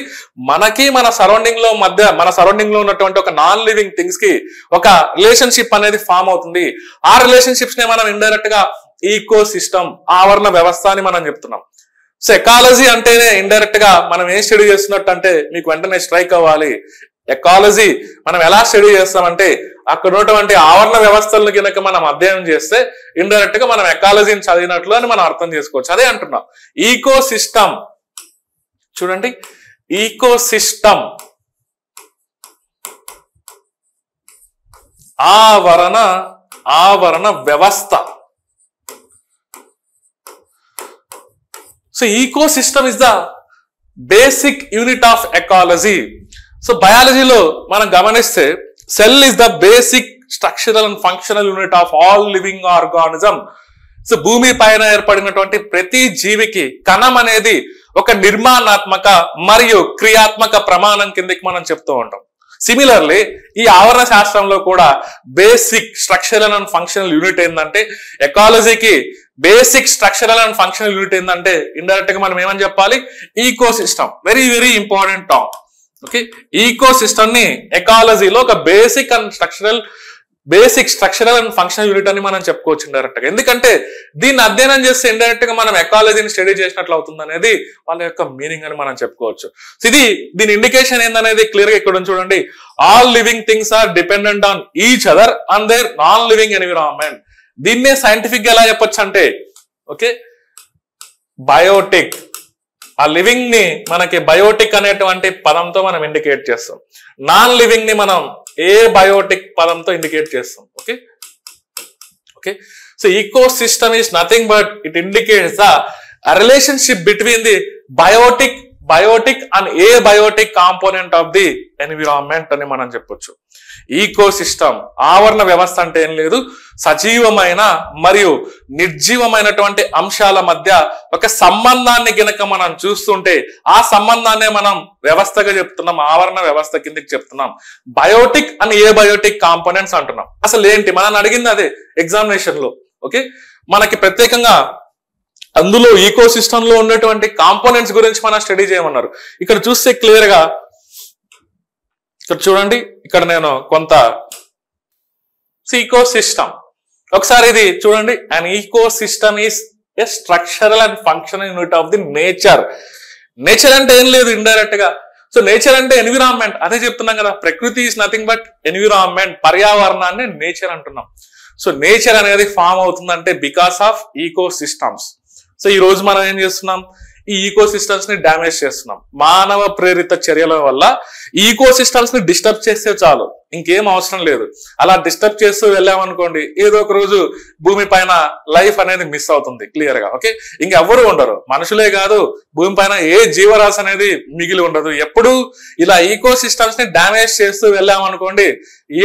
మనకి మన సరౌండింగ్లో మధ్య మన సరౌండింగ్లో ఉన్నటువంటి ఒక నాన్ లివింగ్ థింగ్స్కి ఒక రిలేషన్షిప్ అనేది ఫామ్ అవుతుంది. ఆ రిలేషన్షిప్స్ నే మనం ఇండైరెక్ట్గా ఈకో సిస్టమ్ ఆవరణ వ్యవస్థ అని మనం చెప్తున్నాం. సో ఎకాలజీ అంటేనే ఇండైరెక్ట్గా మనం ఏం స్టడీ చేస్తున్నట్టు అంటే మీకు వెంటనే స్ట్రైక్ అవ్వాలి. ఎకాలజీ మనం ఎలా స్టడీ చేస్తామంటే అక్కడ ఉన్నటువంటి ఆవరణ వ్యవస్థలను కనుక మనం అధ్యయనం చేస్తే ఇండైరెక్ట్గా మనం ఎకాలజీని చదివినట్లు అని మనం అర్థం చేసుకోవచ్చు. అదే అంటున్నాం. ఈకో సిస్టమ్ చూడండి. ఈకో సిస్టమ్ ఆవరణ ఆవరణ వ్యవస్థ. So ecosystem is the basic unit of ecology so బయాలజీలో మనం గమనిస్తే cell is the basic structural and functional unit of all living organism so భూమి పైన ఏర్పడినటువంటి ప్రతి జీవికి కణం అనేది ఒక నిర్మాణాత్మక మరియు క్రియాత్మక ప్రమాణం కిందకి మనం చెప్తూ ఉంటాం. సిమిలర్లీ ఈ ఆవరణ శాస్త్రంలో కూడా basic structural and functional unit ఏంటంటే ఎకాలజీకి basic structural and functional unit ఏంటంటే ఇండైరెక్ట్గా మనం ఏమని చెప్పాలి? Ecosystem very very important top okay eco సిస్టమ్ని ఎకాలజీలో ఒక basic and structural basic structural and functional unit అని మనం చెప్పుకోవచ్చు ఇండైరెక్ట్గా ఎందుకంటే దీన్ని అధ్యయనం చేస్తే ఇండైరెక్ట్గా మనం ఎకాలజీని స్టడీ చేసినట్లు అవుతుంది అనేది వాళ్ళ యొక్క మీనింగ్ అని మనం చెప్పుకోవచ్చు. ఇది దీని ఇండికేషన్ ఏందనేది క్లియర్గా ఇక్కడ చూడండి. All living things are dependent on each other and their non living environment దీన్నే సైంటిఫిక్గా ఎలా చెప్పొచ్చు అంటే ఓకే బయోటిక్ ఆ లివింగ్ని మనకి బయోటిక్ అనేటువంటి పదంతో మనం ఇండికేట్ చేస్తాం. నాన్ లివింగ్ని మనం ఏ బయోటిక్ పదంతో ఇండికేట్ చేస్తాం okay? Okay? So ecosystem is nothing but it indicates the relationship between the biotic biotic and abiotic component of the environment అని మనం చెప్పొచ్చు. ఈకో సిస్టమ్ ఆవరణ వ్యవస్థ అంటే ఏం లేదు సజీవమైన మరియు నిర్జీవమైనటువంటి అంశాల మధ్య ఒక సంబంధాన్ని గనక మనం చూస్తుంటే ఆ సంబంధాన్ని మనం వ్యవస్థగా చెప్తున్నాం ఆవరణ వ్యవస్థ కిందకి చెప్తున్నాం. Biotic and abiotic components అంటున్నాం. అసలు ఏంటి? మనం అడిగింది అదే ఎగ్జామినేషన్లో ఓకే? మనకి ప్రత్యేకంగా అందులో ఈకో సిస్టమ్లో ఉన్నటువంటి కాంపోనెంట్స్ గురించి మనం స్టడీ చేయమన్నారు. ఇక్కడ చూస్తే క్లియర్గా ఇక్కడ చూడండి ఇక్కడ నేను కొంత ఈకో సిస్టమ్ ఒకసారి ఇది చూడండి. And ecosystem is a structural and functional unit of the nature nature అంటే ఏం లేదు ఇండైరెక్ట్గా. సో నేచర్ అంటే ఎన్విరాన్మెంట్ అదే చెప్తున్నాం కదా. ప్రకృతి ఈజ్ నథింగ్ బట్ ఎన్విరాన్మెంట్ పర్యావరణాన్ని నేచర్ అంటున్నాం. సో నేచర్ అనేది ఫామ్ అవుతుందంటే because of eco systems so ఈ రోజు మనం ఏం చేస్తున్నాం? ఈ ఈకో సిస్టమ్స్ని డ్యామేజ్ చేస్తున్నాం. మానవ ప్రేరిత చర్యల వల్ల ఈకో సిస్టమ్స్ని డిస్టర్బ్ చేస్తే చాలు. ఇంకేం అవసరం లేదు. అలా డిస్టర్బ్ చేస్తూ వెళ్ళామనుకోండి ఏదో ఒక రోజు భూమి పైన లైఫ్ అనేది మిస్ అవుతుంది క్లియర్గా ఓకే ఇంకెవ్వరు ఉండరు. మనుషులే కాదు భూమి పైన ఏ జీవరాశి అనేది మిగిలి ఉండదు. ఎప్పుడు ఇలా ఈకో సిస్టమ్స్ని డ్యామేజ్ చేస్తూ వెళ్ళామనుకోండి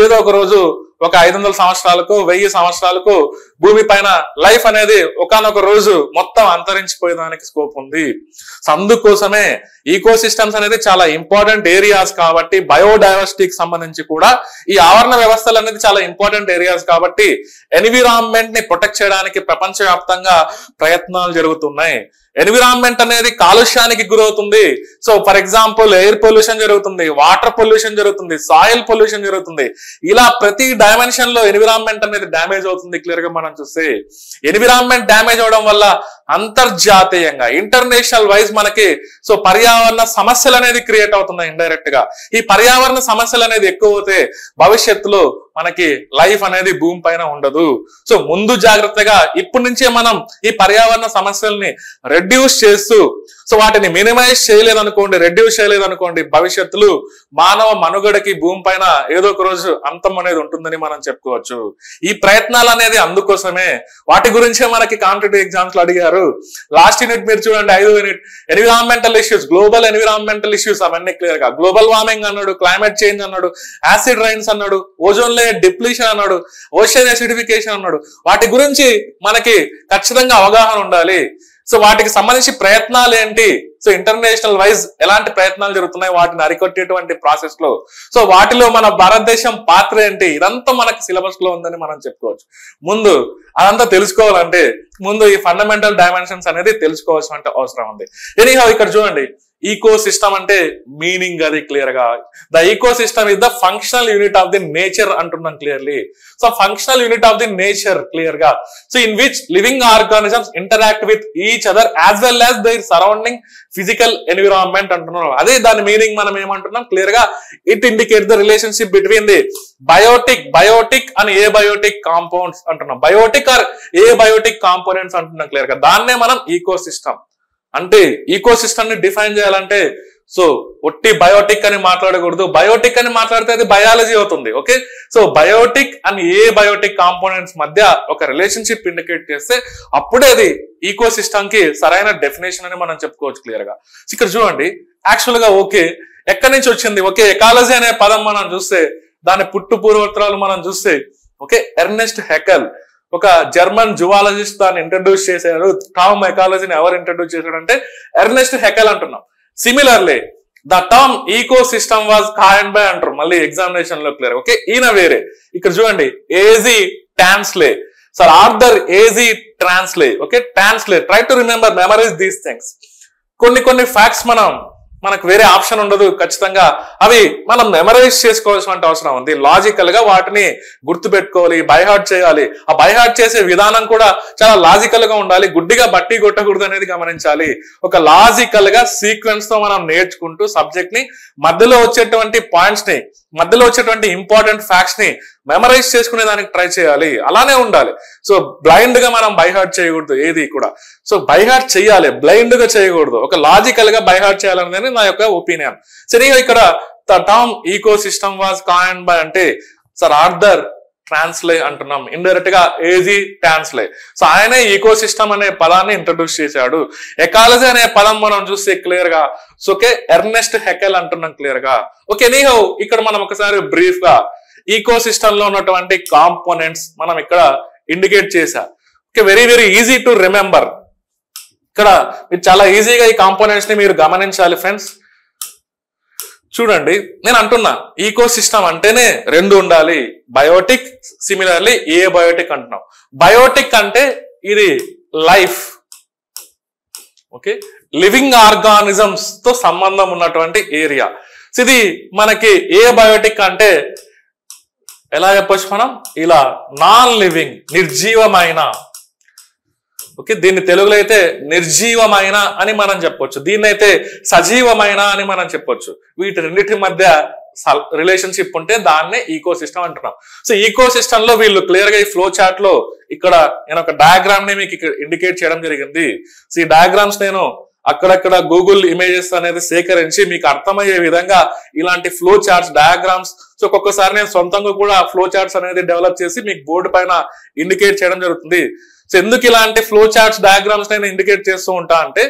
ఏదో ఒక రోజు ఒక ఐదు వందల సంవత్సరాలకు వెయ్యి సంవత్సరాలకు భూమి పైన లైఫ్ అనేది ఒకనొక రోజు మొత్తం అంతరించిపోయేదానికి స్కోప్ ఉంది. అందుకోసమే ఈకో సిస్టమ్స్ అనేది చాలా ఇంపార్టెంట్ ఏరియాస్ కాబట్టి బయోడైవర్సిటీకి సంబంధించి కూడా ఈ ఆవరణ వ్యవస్థలు అనేది చాలా ఇంపార్టెంట్ ఏరియాస్ కాబట్టి ఎన్విరాన్మెంట్ని ప్రొటెక్ట్ చేయడానికి ప్రపంచవ్యాప్తంగా ప్రయత్నాలు జరుగుతున్నాయి. ఎన్విరాన్మెంట్ అనేది కాలుష్యానికి గురవుతుంది. So for example air pollution జరుగుతుంది వాటర్ పొల్యూషన్ జరుగుతుంది సాయిల్ పొల్యూషన్ జరుగుతుంది. ఇలా ప్రతి డైమెన్షన్లో ఎన్విరాన్మెంట్ అనేది డ్యామేజ్ అవుతుంది క్లియర్గా మనం చూస్తే. ఎన్విరాన్మెంట్ డ్యామేజ్ అవడం వల్ల అంతర్జాతీయంగా ఇంటర్నేషనల్ వైజ్ మనకి సో పర్యావరణ సమస్యలు అనేది క్రియేట్ అవుతున్నాయి ఇండైరెక్ట్గా ఈ పర్యావరణ సమస్యలు అనేది ఎక్కువ అవుతే భవిష్యత్తులో మనకి లైఫ్ అనేది భూమి పైన ఉండదు. సో ముందు జాగ్రత్తగా ఇప్పటి నుంచే మనం ఈ పర్యావరణ సమస్యల్ని రెడ్యూస్ చేస్తూ సో వాటిని మినిమైజ్ చేయలేదనుకోండి రెడ్యూస్ చేయలేదనుకోండి భవిష్యత్తులో మానవ మనుగడకి భూమి పైన ఏదో ఒక రోజు అంతం అనేది ఉంటుందని మనం చెప్పుకోవచ్చు. ఈ ప్రయత్నాలు అనేది అందుకోసమే. వాటి గురించే మనకి కాంపిటేటివ్ ఎగ్జామ్స్లో అడిగారు. లాస్ట్ యూనిట్ మీరు చూడండి ఐదో unit. Environmental issues global environmental issues అవన్నీ క్లియర్గా. గ్లోబల్ వార్మింగ్ అన్నాడు క్లైమేట్ చేంజ్ అన్నాడు యాసిడ్ రైన్స్ అన్నాడు ఓజోన్ లేయర్ డిప్లీషన్ అన్నాడు ఓషన్ ఎసిడిఫికేషన్ అన్నాడు. వాటి గురించి మనకి ఖచ్చితంగా అవగాహన ఉండాలి. సో వాటికి సంబంధించి ప్రయత్నాలు ఏంటి? సో ఇంటర్నేషనల్ వైజ్ ఎలాంటి ప్రయత్నాలు జరుగుతున్నాయి? వాటిని అరికొట్టేటువంటి ప్రాసెస్లో. సో వాటిలో మన భారతదేశం పాత్ర ఏంటి? ఇదంతా మనకి సిలబస్లో ఉందని మనం చెప్పుకోవచ్చు. ముందు అదంతా తెలుసుకోవాలంటే ముందు ఈ ఫండమెంటల్ డైమెన్షన్స్ అనేది తెలుసుకోవాల్సిన అవసరం ఉంది. ఎనీహౌ ఇక్కడ చూడండి. ఈకో సిస్టమ్ అంటే మీనింగ్ అది క్లియర్గా. The ecosystem is the functional unit of the nature అంటున్నాం clearly so functional unit of the nature క్లియర్గా. So in which living organisms interact with each other as well as their surrounding physical environment అంటున్నాం. అదే దాని మీనింగ్ మనం ఏమంటున్నాం? క్లియర్గా. It indicate the relationship between the biotic biotic and abiotic compounds అంటున్నాం. Biotic or abiotic components అంటున్నాం క్లియర్గా. దాన్నే మనం ఈకో సిస్టమ్ అంటే ఈకో సిస్టమ్ని డిఫైన్ చేయాలంటే సో ఒట్టి బయోటిక్ అని మాట్లాడకూడదు. బయోటిక్ అని మాట్లాడితే అది బయాలజీ అవుతుంది okay so biotic and abiotic components మధ్య ఒక రిలేషన్షిప్ ఇండికేట్ చేస్తే అప్పుడే అది ఈకో కి సరైన డెఫినేషన్ అని మనం చెప్పుకోవచ్చు క్లియర్గా. ఇక్కడ చూడండి యాక్చువల్గా ఓకే ఎక్కడి నుంచి వచ్చింది? ఓకే ఎకాలజీ అనే పదం మనం చూస్తే దాని పుట్టు పూర్వోత్తరాలు మనం చూస్తే ఓకే ఎర్నెస్ట్ హెకల్ ఒక జర్మన్ జువాలజిస్ట్ దాన్ని ఇంట్రడ్యూస్ చేశారు. టామ్ ఎకాలజీని ఎవరు ఇంట్రడ్యూస్ చేశాడంటే ఎర్నెస్ట్ హెకల్ అంటున్నాం. Similarly the term ecosystem was coin by అంటారు. మళ్ళీ ఎగ్జామినేషన్లో క్లియర్ ఓకే ఈయన వేరే. ఇక్కడ చూడండి. A G Tansley sir Arthur A G Tansley okay Tansley try to remember memories these things కొన్ని కొన్ని ఫ్యాక్ట్స్ మనం మనకు వేరే ఆప్షన్ ఉండదు ఖచ్చితంగా. అవి మనం మెమరైజ్ చేసుకోవాల్సిన అవసరం ఉంది. లాజికల్గా వాటిని గుర్తుపెట్టుకోవాలి బైహార్ట్ చేయాలి. ఆ బైహార్ట్ చేసే విధానం కూడా చాలా లాజికల్గా ఉండాలి. గుడ్డిగా బట్టి కొట్టకూడదు అనేది గమనించాలి. ఒక లాజికల్గా సీక్వెన్స్తో మనం నేర్చుకుంటూ సబ్జెక్ట్ని మధ్యలో వచ్చేటువంటి పాయింట్స్ని మధ్యలో వచ్చేటువంటి ఇంపార్టెంట్ ఫ్యాక్ట్స్ని మెమరైజ్ చేసుకునే దానికి ట్రై చేయాలి. అలానే ఉండాలి. సో బ్లైండ్గా మనం బైహార్ట్ చేయకూడదు ఏది కూడా. సో బైహార్ట్ చేయాలి. బ్లైండ్గా చేయకూడదు. ఒక లాజికల్గా బైహార్ట్ చేయాలనేది నా యొక్క ఒపీనియన్ సరిగా ఇక్కడ the term ecosystem was coin by అంటే సార్ ఆర్థర్ ట్రాన్స్లే అంటున్నాం. ఇండైరెక్ట్గా ఏజీ ట్రాన్స్లే సో ఆయనే ఈకో సిస్టమ్ అనే పదాన్ని ఇంట్రడ్యూస్ చేశాడు. ఎకాలజీ అనే పదం మనం చూస్తే క్లియర్గా. సోకే ఎర్నెస్ట్ హెకెల్ అంటున్నాం క్లియర్గా. ఓకే నీహో ఇక్కడ మనం ఒకసారి బ్రీఫ్గా ఈకో సిస్టమ్లో ఉన్నటువంటి కాంపోనెంట్స్ మనం ఇక్కడ ఇండికేట్ చేశా. Okay very very easy to remember ఇక్కడ మీరు చాలా ఈజీగా ఈ కాంపోనెంట్స్ని మీరు గమనించాలి ఫ్రెండ్స్ చూడండి నేను అంటున్నా ఈకో సిస్టమ్ అంటేనే రెండు ఉండాలి. బయోటిక్ సిమిలర్లీ ఏ బయోటిక్ అంటున్నాం. బయోటిక్ అంటే ఇది లైఫ్ ఓకే లివింగ్ ఆర్గానిజమ్స్తో సంబంధం ఉన్నటువంటి ఏరియా ఇది మనకి ఏ బయోటిక్ అంటే ఎలా చెప్పొచ్చు మనం? ఇలా నాన్ లివింగ్ నిర్జీవమైన ఓకే? దీన్ని తెలుగులో అయితే నిర్జీవమైన అని మనం చెప్పొచ్చు. దీన్ని అయితే సజీవమైన అని మనం చెప్పొచ్చు. వీటి రెండింటి మధ్య రిలేషన్షిప్ ఉంటే దాన్నే ఈకో సిస్టమ్ అంటున్నాం. సో ఈకో సిస్టమ్లో వీళ్ళు క్లియర్గా ఈ ఫ్లో చార్ట్లో ఇక్కడ నేను ఒక డయాగ్రామ్ని మీకు ఇక్కడ ఇండికేట్ చేయడం జరిగింది. సో ఈ డయాగ్రామ్స్ నేను అక్కడక్కడ గూగుల్ ఇమేజెస్ అనేది సేకరించి మీకు అర్థమయ్యే విధంగా ఇలాంటి ఫ్లో చార్ట్స్ డయాగ్రామ్స్ సో ఒక్కొక్కసారి నేను సొంతంగా కూడా ఫ్లో చార్ట్స్ అనేది డెవలప్ చేసి మీకు బోర్డు పైన ఇండికేట్ చేయడం జరుగుతుంది. సో ఎందుకు ఇలాంటి ఫ్లో చార్ట్స్ డయాగ్రామ్స్ నేను ఇండికేట్ చేస్తూ ఉంటా అంటే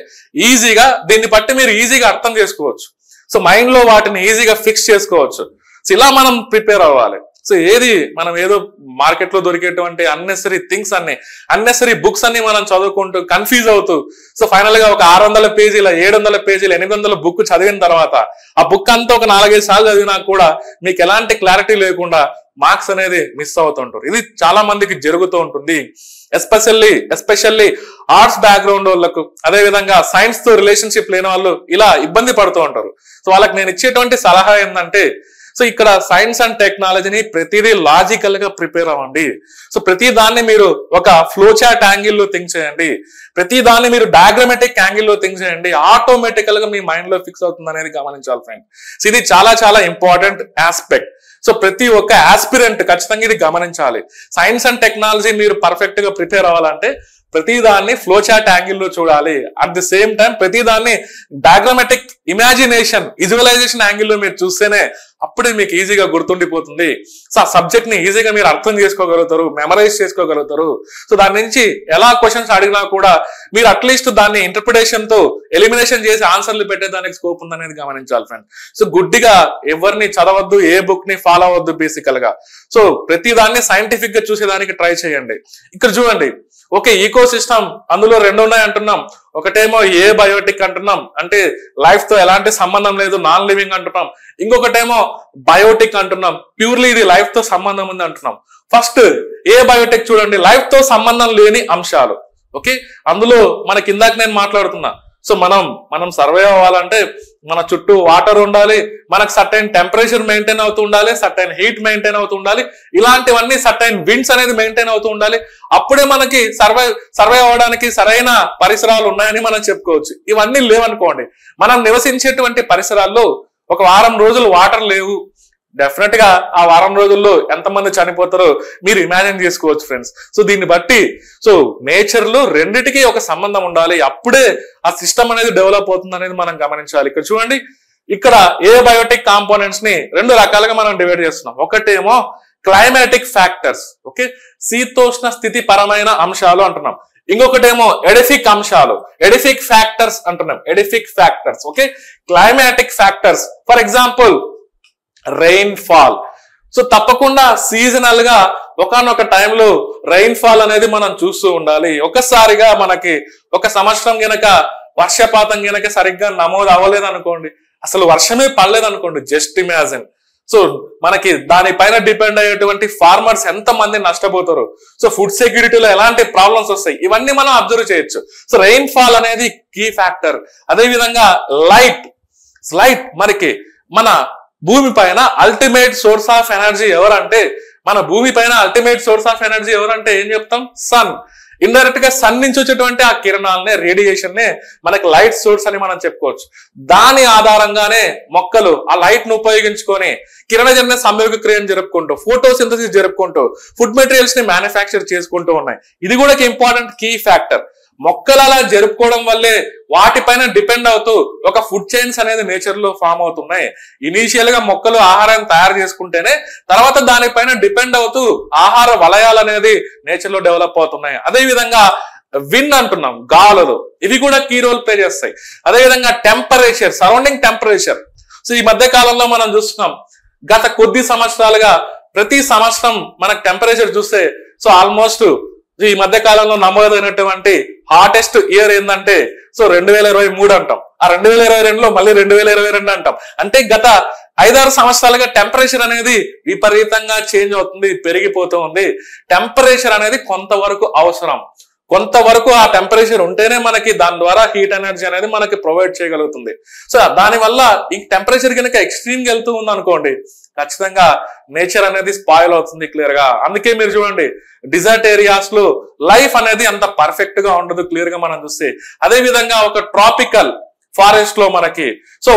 ఈజీగా దీన్ని బట్టి మీరు ఈజీగా అర్థం చేసుకోవచ్చు. సో మైండ్లో వాటిని ఈజీగా ఫిక్స్ చేసుకోవచ్చు. సో ఇలా మనం ప్రిపేర్ అవ్వాలి. సో ఏది మనం ఏదో మార్కెట్లో దొరికేటువంటి అన్నెసరీ థింగ్స్ అన్ని అన్నెసరీ బుక్స్ అన్ని మనం చదువుకుంటూ కన్ఫ్యూజ్ అవుతూ సో ఫైనల్గా ఒక ఆరు వందల పేజీల ఏడు వందల పేజీలు ఎనిమిది వందల బుక్ చదివిన తర్వాత ఆ బుక్ అంతా ఒక నాలుగైదు సార్లు చదివినా కూడా మీకు ఎలాంటి క్లారిటీ లేకుండా మార్క్స్ అనేది మిస్ అవుతుంటారు. ఇది చాలా మందికి జరుగుతూ ఉంటుంది. ఎస్పెషల్లీ ఎస్పెషల్లీ ఆర్ట్స్ బ్యాక్గ్రౌండ్ వాళ్ళకు. అదే విధంగా సైన్స్తో రిలేషన్షిప్ లేని వాళ్ళు ఇలా ఇబ్బంది పడుతూ ఉంటారు. సో వాళ్ళకి నేను ఇచ్చేటువంటి సలహా ఏంటంటే సో ఇక్కడ సైన్స్ అండ్ టెక్నాలజీని ప్రతిదీ లాజికల్గా ప్రిపేర్ అవ్వండి. సో ప్రతి దాన్ని మీరు ఒక ఫ్లోచాట్ యాంగిల్లో థింక్ చేయండి. ప్రతి దాన్ని మీరు డయాగ్రమెటిక్ యాంగిల్లో థింక్ చేయండి. ఆటోమేటికల్గా మీ మైండ్లో ఫిక్స్ అవుతుంది అనేది గమనించాలి ఫ్రెండ్ సో ఇది చాలా చాలా ఇంపార్టెంట్ ఆస్పెక్ట్ సో ప్రతి ఒక్క ఆస్పిరెంట్ ఖచ్చితంగా ఇది గమనించాలి. సైన్స్ అండ్ టెక్నాలజీ మీరు పర్ఫెక్ట్గా ప్రిపేర్ అవ్వాలంటే ప్రతి దాన్ని ఫ్లో యాంగిల్లో చూడాలి. అట్ ది సేమ్ టైం ప్రతిదాన్ని డయాగ్రమాటిక్ ఇమాజినేషన్ విజువలైజేషన్ యాంగిల్లో మీరు చూస్తేనే అప్పుడే మీకు ఈజీగా గుర్తుండిపోతుంది. సో ఆ సబ్జెక్ట్ని ఈజీగా మీరు అర్థం చేసుకోగలుగుతారు మెమరైజ్ చేసుకోగలుగుతారు. సో దాని నుంచి ఎలా క్వశ్చన్స్ అడిగినా కూడా మీరు అట్లీస్ట్ దాన్ని ఇంటర్ప్రిటేషన్తో ఎలిమినేషన్ చేసి ఆన్సర్లు పెట్టేదానికి స్కోప్ ఉందనేది గమనించాలి ఫ్రెండ్ సో గుడ్డిగా ఎవరిని చదవద్దు ఏ బుక్ని ఫాలో అవ్వద్దు బేసికల్గా. సో ప్రతి దాన్ని సైంటిఫిక్గా చూసేదానికి ట్రై చేయండి. ఇక్కడ చూడండి. ఓకే ఈకో సిస్టమ్ అందులో రెండు ఉన్నాయి అంటున్నాం ఒకటేమో ఏ బయోటిక్ అంటున్నాం? అంటే లైఫ్తో ఎలాంటి సంబంధం లేదు నాన్ లివింగ్ అంటున్నాం. ఇంకొకటేమో బయోటిక్ అంటున్నాం. ప్యూర్లీ ఇది లైఫ్తో సంబంధం ఉంది అంటున్నాం. ఫస్ట్ ఏ బయోటిక్ చూడండి? లైఫ్తో సంబంధం లేని అంశాలు. ఓకే? అందులో మనకి ఇందాక నేను మాట్లాడుతున్నా సో మనం మనం సర్వే అవ్వాలంటే మన చుట్టూ వాటర్ ఉండాలి మనకు సర్టైన్ టెంపరేచర్ మెయింటైన్ అవుతూ ఉండాలి సర్టైన్ హీట్ మెయింటైన్ అవుతూ ఉండాలి ఇలాంటివన్నీ సర్టైన్ విండ్స్ అనేది మెయింటైన్ అవుతూ ఉండాలి. అప్పుడే మనకి సర్వే సర్వే అవ్వడానికి సరైన పరిసరాలు ఉన్నాయని మనం చెప్పుకోవచ్చు. ఇవన్నీ లేవనుకోండి మనం నివసించేటువంటి పరిసరాల్లో ఒక వారం రోజులు వాటర్ లేవు. డెఫినెట్గా ఆ వారం రోజుల్లో ఎంతమంది చనిపోతారో మీరు ఇమాజిన్ చేసుకోవచ్చు ఫ్రెండ్స్ సో దీన్ని బట్టి సో నేచర్లో రెండిటికి ఒక సంబంధం ఉండాలి. అప్పుడే ఆ సిస్టమ్ అనేది డెవలప్ అవుతుంది అనేది మనం గమనించాలి. ఇక్కడ చూడండి ఇక్కడ ఏ బయోటిక్ కాంపోనెంట్స్ని రెండు రకాలుగా మనం డివైడ్ చేస్తున్నాం. ఒకటేమో క్లైమాటిక్ ఫ్యాక్టర్స్ ఓకే శీతోష్ణ స్థితి పరమైన అంశాలు అంటున్నాం. ఇంకొకటేమో ఎడిఫిక్ అంశాలు ఎడిఫిక్ ఫ్యాక్టర్స్ అంటున్నాం. Edaphic factors okay climatic factors for example rainfall so తప్పకుండా సీజనల్గా ఒకనొక టైంలో రెయిన్ ఫాల్ అనేది మనం చూస్తూ ఉండాలి. ఒకసారిగా మనకి ఒక సంవత్సరం గనక వర్షపాతం గనక సరిగ్గా నమోదు అవ్వలేదు అనుకోండి అసలు వర్షమే పడలేదు అనుకోండి జస్ట్ ఇమాజిన్ సో మనకి దానిపైన డిపెండ్ అయ్యేటువంటి ఫార్మర్స్ ఎంత మంది నష్టపోతారు సో ఫుడ్ సెక్యూరిటీలో ఎలాంటి ప్రాబ్లమ్స్ వస్తాయి? ఇవన్నీ మనం అబ్జర్వ్ చేయొచ్చు. సో రెయిన్ ఫాల్ అనేది కీ ఫ్యాక్టర్ అదేవిధంగా లైట్ లైట్ మనకి మన భూమి పైన అల్టిమేట్ సోర్స్ ఆఫ్ ఎనర్జీ ఎవరంటే మన భూమి పైన అల్టిమేట్ సోర్స్ ఆఫ్ ఎనర్జీ ఎవరంటే ఏం చెప్తాం? సన్ ఇండైరెక్ట్గా సన్ నుంచి వచ్చేటువంటి ఆ కిరణాలనే రేడియేషన్ నే మనకి లైట్ సోర్స్ అని మనం చెప్పుకోవచ్చు. దాని ఆధారంగానే మొక్కలు ఆ లైట్ను ఉపయోగించుకొని కిరణజన్య సంయోగ క్రియను జరుపుకుంటూ ఫోటోసింథసిస్ జరుపుకుంటూ ఫుడ్ మెటీరియల్స్ని మ్యానుఫ్యాక్చర్ చేసుకుంటూ ఉన్నాయి. ఇది కూడా ఒక ఇంపార్టెంట్ కీ ఫ్యాక్టర్ మొక్కలు అలా జరుపుకోవడం వల్లే వాటిపైన డిపెండ్ అవుతూ ఒక ఫుడ్ చైన్స్ అనేది నేచర్లో ఫామ్ అవుతున్నాయి. ఇనీషియల్గా మొక్కలు ఆహారాన్ని తయారు చేసుకుంటేనే తర్వాత దానిపైన డిపెండ్ అవుతూ ఆహార వలయాలు అనేది నేచర్లో డెవలప్ అవుతున్నాయి. అదే విధంగా విన్ అంటున్నాం గాలులు. ఇవి కూడా కీ రోల్ ప్లే చేస్తాయి. అదే విధంగా టెంపరేచర్ సరౌండింగ్ టెంపరేచర్. సో ఈ మధ్య కాలంలో మనం చూస్తున్నాం గత కొద్ది సంవత్సరాలుగా ప్రతి సంవత్సరం మనకు టెంపరేచర్ చూస్తే సో ఆల్మోస్ట్ ఈ మధ్య కాలంలో నమోదైనటువంటి హాటెస్ట్ ఇయర్ ఏంటంటే సో రెండు వేల ఇరవై మూడు అంటాం. ఆ రెండు వేల ఇరవై రెండులో మళ్ళీ రెండు వేల ఇరవై రెండు అంటాం. అంటే గత ఐదారు సంవత్సరాలుగా టెంపరేచర్ అనేది విపరీతంగా చేంజ్ అవుతుంది పెరిగిపోతూ ఉంది. టెంపరేచర్ అనేది కొంతవరకు అవసరం. కొంతవరకు ఆ టెంపరేచర్ ఉంటేనే మనకి దాని ద్వారా హీట్ ఎనర్జీ అనేది మనకి ప్రొవైడ్ చేయగలుగుతుంది. సో దానివల్ల ఈ టెంపరేచర్ కనుక ఎక్స్ట్రీమ్ వెళ్తూ ఉంది అనుకోండి ఖచ్చితంగా నేచర్ అనేది స్పాయిల్ అవుతుంది క్లియర్గా. అందుకే మీరు చూడండి డిజర్ట్ ఏరియాస్లో లైఫ్ అనేది అంత పర్ఫెక్ట్గా ఉండదు క్లియర్గా మనం చూస్తే. అదే విధంగా ఒక ట్రాపికల్ ఫారెస్ట్లో మనకి. సో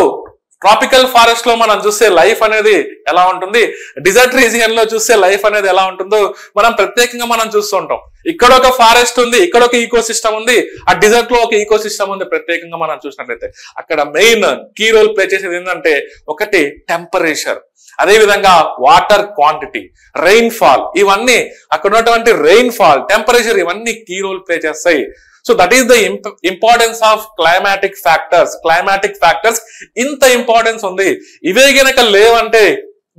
ట్రాపికల్ ఫారెస్ట్లో మనం చూస్తే లైఫ్ అనేది ఎలా ఉంటుంది? డిజర్ట్ రీజియన్లో చూస్తే లైఫ్ అనేది ఎలా ఉంటుందో మనం ప్రత్యేకంగా మనం చూస్తుంటాం. ఇక్కడ ఒక ఫారెస్ట్ ఉంది ఇక్కడ ఒక ఈకో సిస్టమ్ ఉంది ఆ డిజర్ట్లో ఒక ఈకో సిస్టమ్ ఉంది ప్రత్యేకంగా మనం చూసినట్లయితే. అక్కడ మెయిన్ కీ రోల్ ప్లే చేసేది ఏంటంటే ఒకటి టెంపరేచర్ అదేవిధంగా వాటర్ క్వాంటిటీ రెయిన్ ఫాల్ ఇవన్నీ అక్కడ ఉన్నటువంటి రెయిన్ ఫాల్ టెంపరేచర్ ఇవన్నీ కీ రోల్ ప్లే చేస్తాయి. So that is the importance of climatic factors climatic factors ఇంత ఇంపార్టెన్స్ ఉంది. ఇవే గనక లేవంటే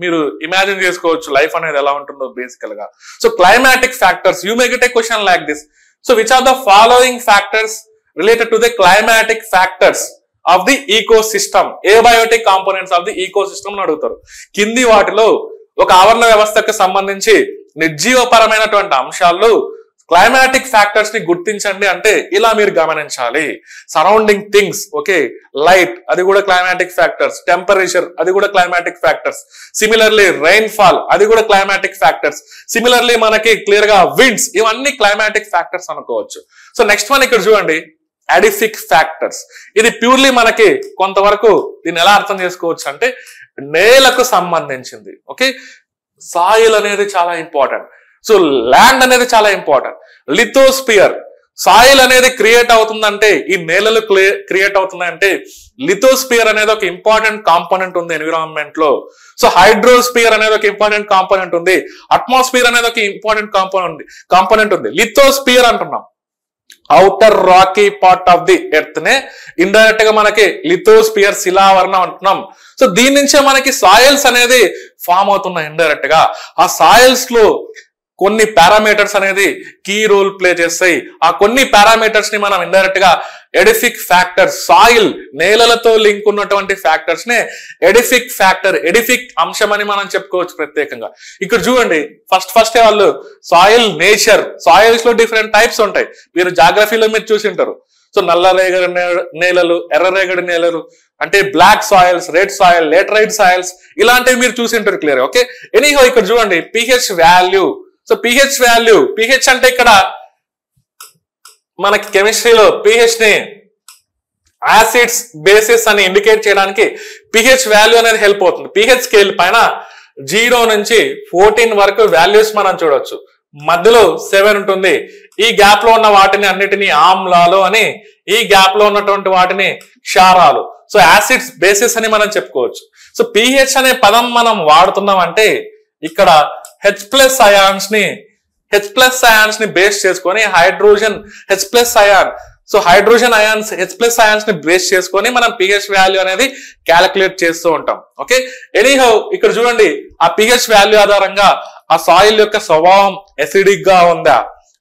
మీరు ఇమాజిన్ చేసుకోవచ్చు లైఫ్ అనేది ఎలా ఉంటుందో బేసికల్గా. So climatic factors you may get a question like this so which are the following factors related to the climatic factors of the ecosystem abiotic components of the ecosystem అడుగుతారు? కింది వాటిలో ఒక ఆవరణ వ్యవస్థకు సంబంధించి నిర్జీవపరమైనటువంటి అంశాలు క్లైమాటిక్ ఫ్యాక్టర్స్ని గుర్తించండి అంటే ఇలా మీరు గమనించాలి. సరౌండింగ్ థింగ్స్ ఓకే లైట్ అది కూడా క్లైమాటిక్ ఫ్యాక్టర్స్. టెంపరేచర్ అది కూడా climatic factors. Similarly rainfall అది కూడా క్లైమాటిక్ ఫ్యాక్టర్స్. సిమిలర్లీ మనకి క్లియర్గా విండ్స్ ఇవన్నీ క్లైమాటిక్ ఫ్యాక్టర్స్ అనుకోవచ్చు. సో నెక్స్ట్ వన్ ఇక్కడ చూడండి. అడిఫిక్ ఫ్యాక్టర్స్. ఇది ప్యూర్లీ మనకి కొంతవరకు దీన్ని ఎలా అర్థం చేసుకోవచ్చు అంటే నేలకు సంబంధించింది. ఓకే? సాయిల్ అనేది చాలా ఇంపార్టెంట్. సో ల్యాండ్ అనేది చాలా ఇంపార్టెంట్. లిథోస్పియర్. సాయిల్ అనేది క్రియేట్ అవుతుందంటే ఈ నేలలు క్రియేట్ అవుతుందంటే లిథోస్పియర్ అనేది ఒక ఇంపార్టెంట్ కాంపోనెంట్ ఉంది ఎన్విరాన్మెంట్లో సో హైడ్రోస్పియర్ అనేది ఒక ఇంపార్టెంట్ కాంపోనెంట్ ఉంది. అట్మాస్ఫియర్ అనేది ఒక ఇంపార్టెంట్ కాంపోనెంట్ కాంపోనెంట్ ఉంది. లిథోస్పియర్ అంటున్నాం. Outer rocky part of the earth నే ఇండైరెక్ట్గా మనకి లిథోస్పియర్ శిలావరణం అంటున్నాం. సో దీని నుంచే మనకి సాయిల్స్ అనేది ఫామ్ అవుతున్నాయి ఇండైరెక్ట్గా. ఆ సాయిల్స్లో కొన్ని పారామీటర్స్ అనేది కీ రోల్ ప్లే చేస్తాయి. ఆ కొన్ని పారామీటర్స్ని మనం ఇండైరెక్ట్గా ఎడిఫిక్ ఫ్యాక్టర్ సాయిల్ నేలలతో లింక్ ఉన్నటువంటి ఫ్యాక్టర్స్ నే ఎడిఫిక్ ఫ్యాక్టర్ ఎడిఫిక్ అంశం అని మనం చెప్పుకోవచ్చు ప్రత్యేకంగా. ఇక్కడ చూడండి ఫస్ట్ ఫస్ట్ వాళ్ళు సాయిల్ నేచర్ సాయిల్స్లో డిఫరెంట్ టైప్స్ ఉంటాయి. మీరు జాగ్రఫీలో మీరు చూసి ఉంటారు సో నల్ల రేగడి నేలలు ఎర్ర రేగడి నేలలు అంటే black soils red soil laterite soils ఇలాంటివి మీరు చూసి ఉంటారు క్లియర్ ఓకే ఎనీహో ఇక్కడ చూడండి pH value so pH value pH అంటే ఇక్కడ మనకి కెమిస్ట్రీలో పిహెచ్ని యాసిడ్స్ బేసిస్ అని ఇండికేట్ చేయడానికి పిహెచ్ వాల్యూ అనేది హెల్ప్ అవుతుంది. పిహెచ్ స్కేల్ పైన జీరో నుంచి ఫోర్టీన్ వరకు వాల్యూస్ మనం చూడొచ్చు. మధ్యలో సెవెన్ ఉంటుంది. ఈ గ్యాప్లో ఉన్న వాటిని అన్నిటినీ ఆమ్లాలు అని ఈ గ్యాప్లో ఉన్నటువంటి వాటిని క్షారాలు. సో యాసిడ్స్ బేసిస్ అని మనం చెప్పుకోవచ్చు. సో పిహెచ్ అనే పదం మనం వాడుతున్నాం అంటే ఇక్కడ హెచ్ ప్లస్ అయాన్స్ని హెచ్ ప్లస్ అయాన్స్ని బేస్ చేసుకొని hydrogen H plus ion so hydrogen ions H plus అయాన్స్ని base చేసుకొని మనం పిహెచ్ వాల్యూ అనేది క్యాలిక్యులేట్ చేస్తూ ఉంటాం. ఓకే ఎనీహౌ ఇక్కడ చూడండి ఆ పిహెచ్ వాల్యూ ఆధారంగా ఆ సాయిల్ యొక్క స్వభావం ఎసిడిక్గా ఉందా?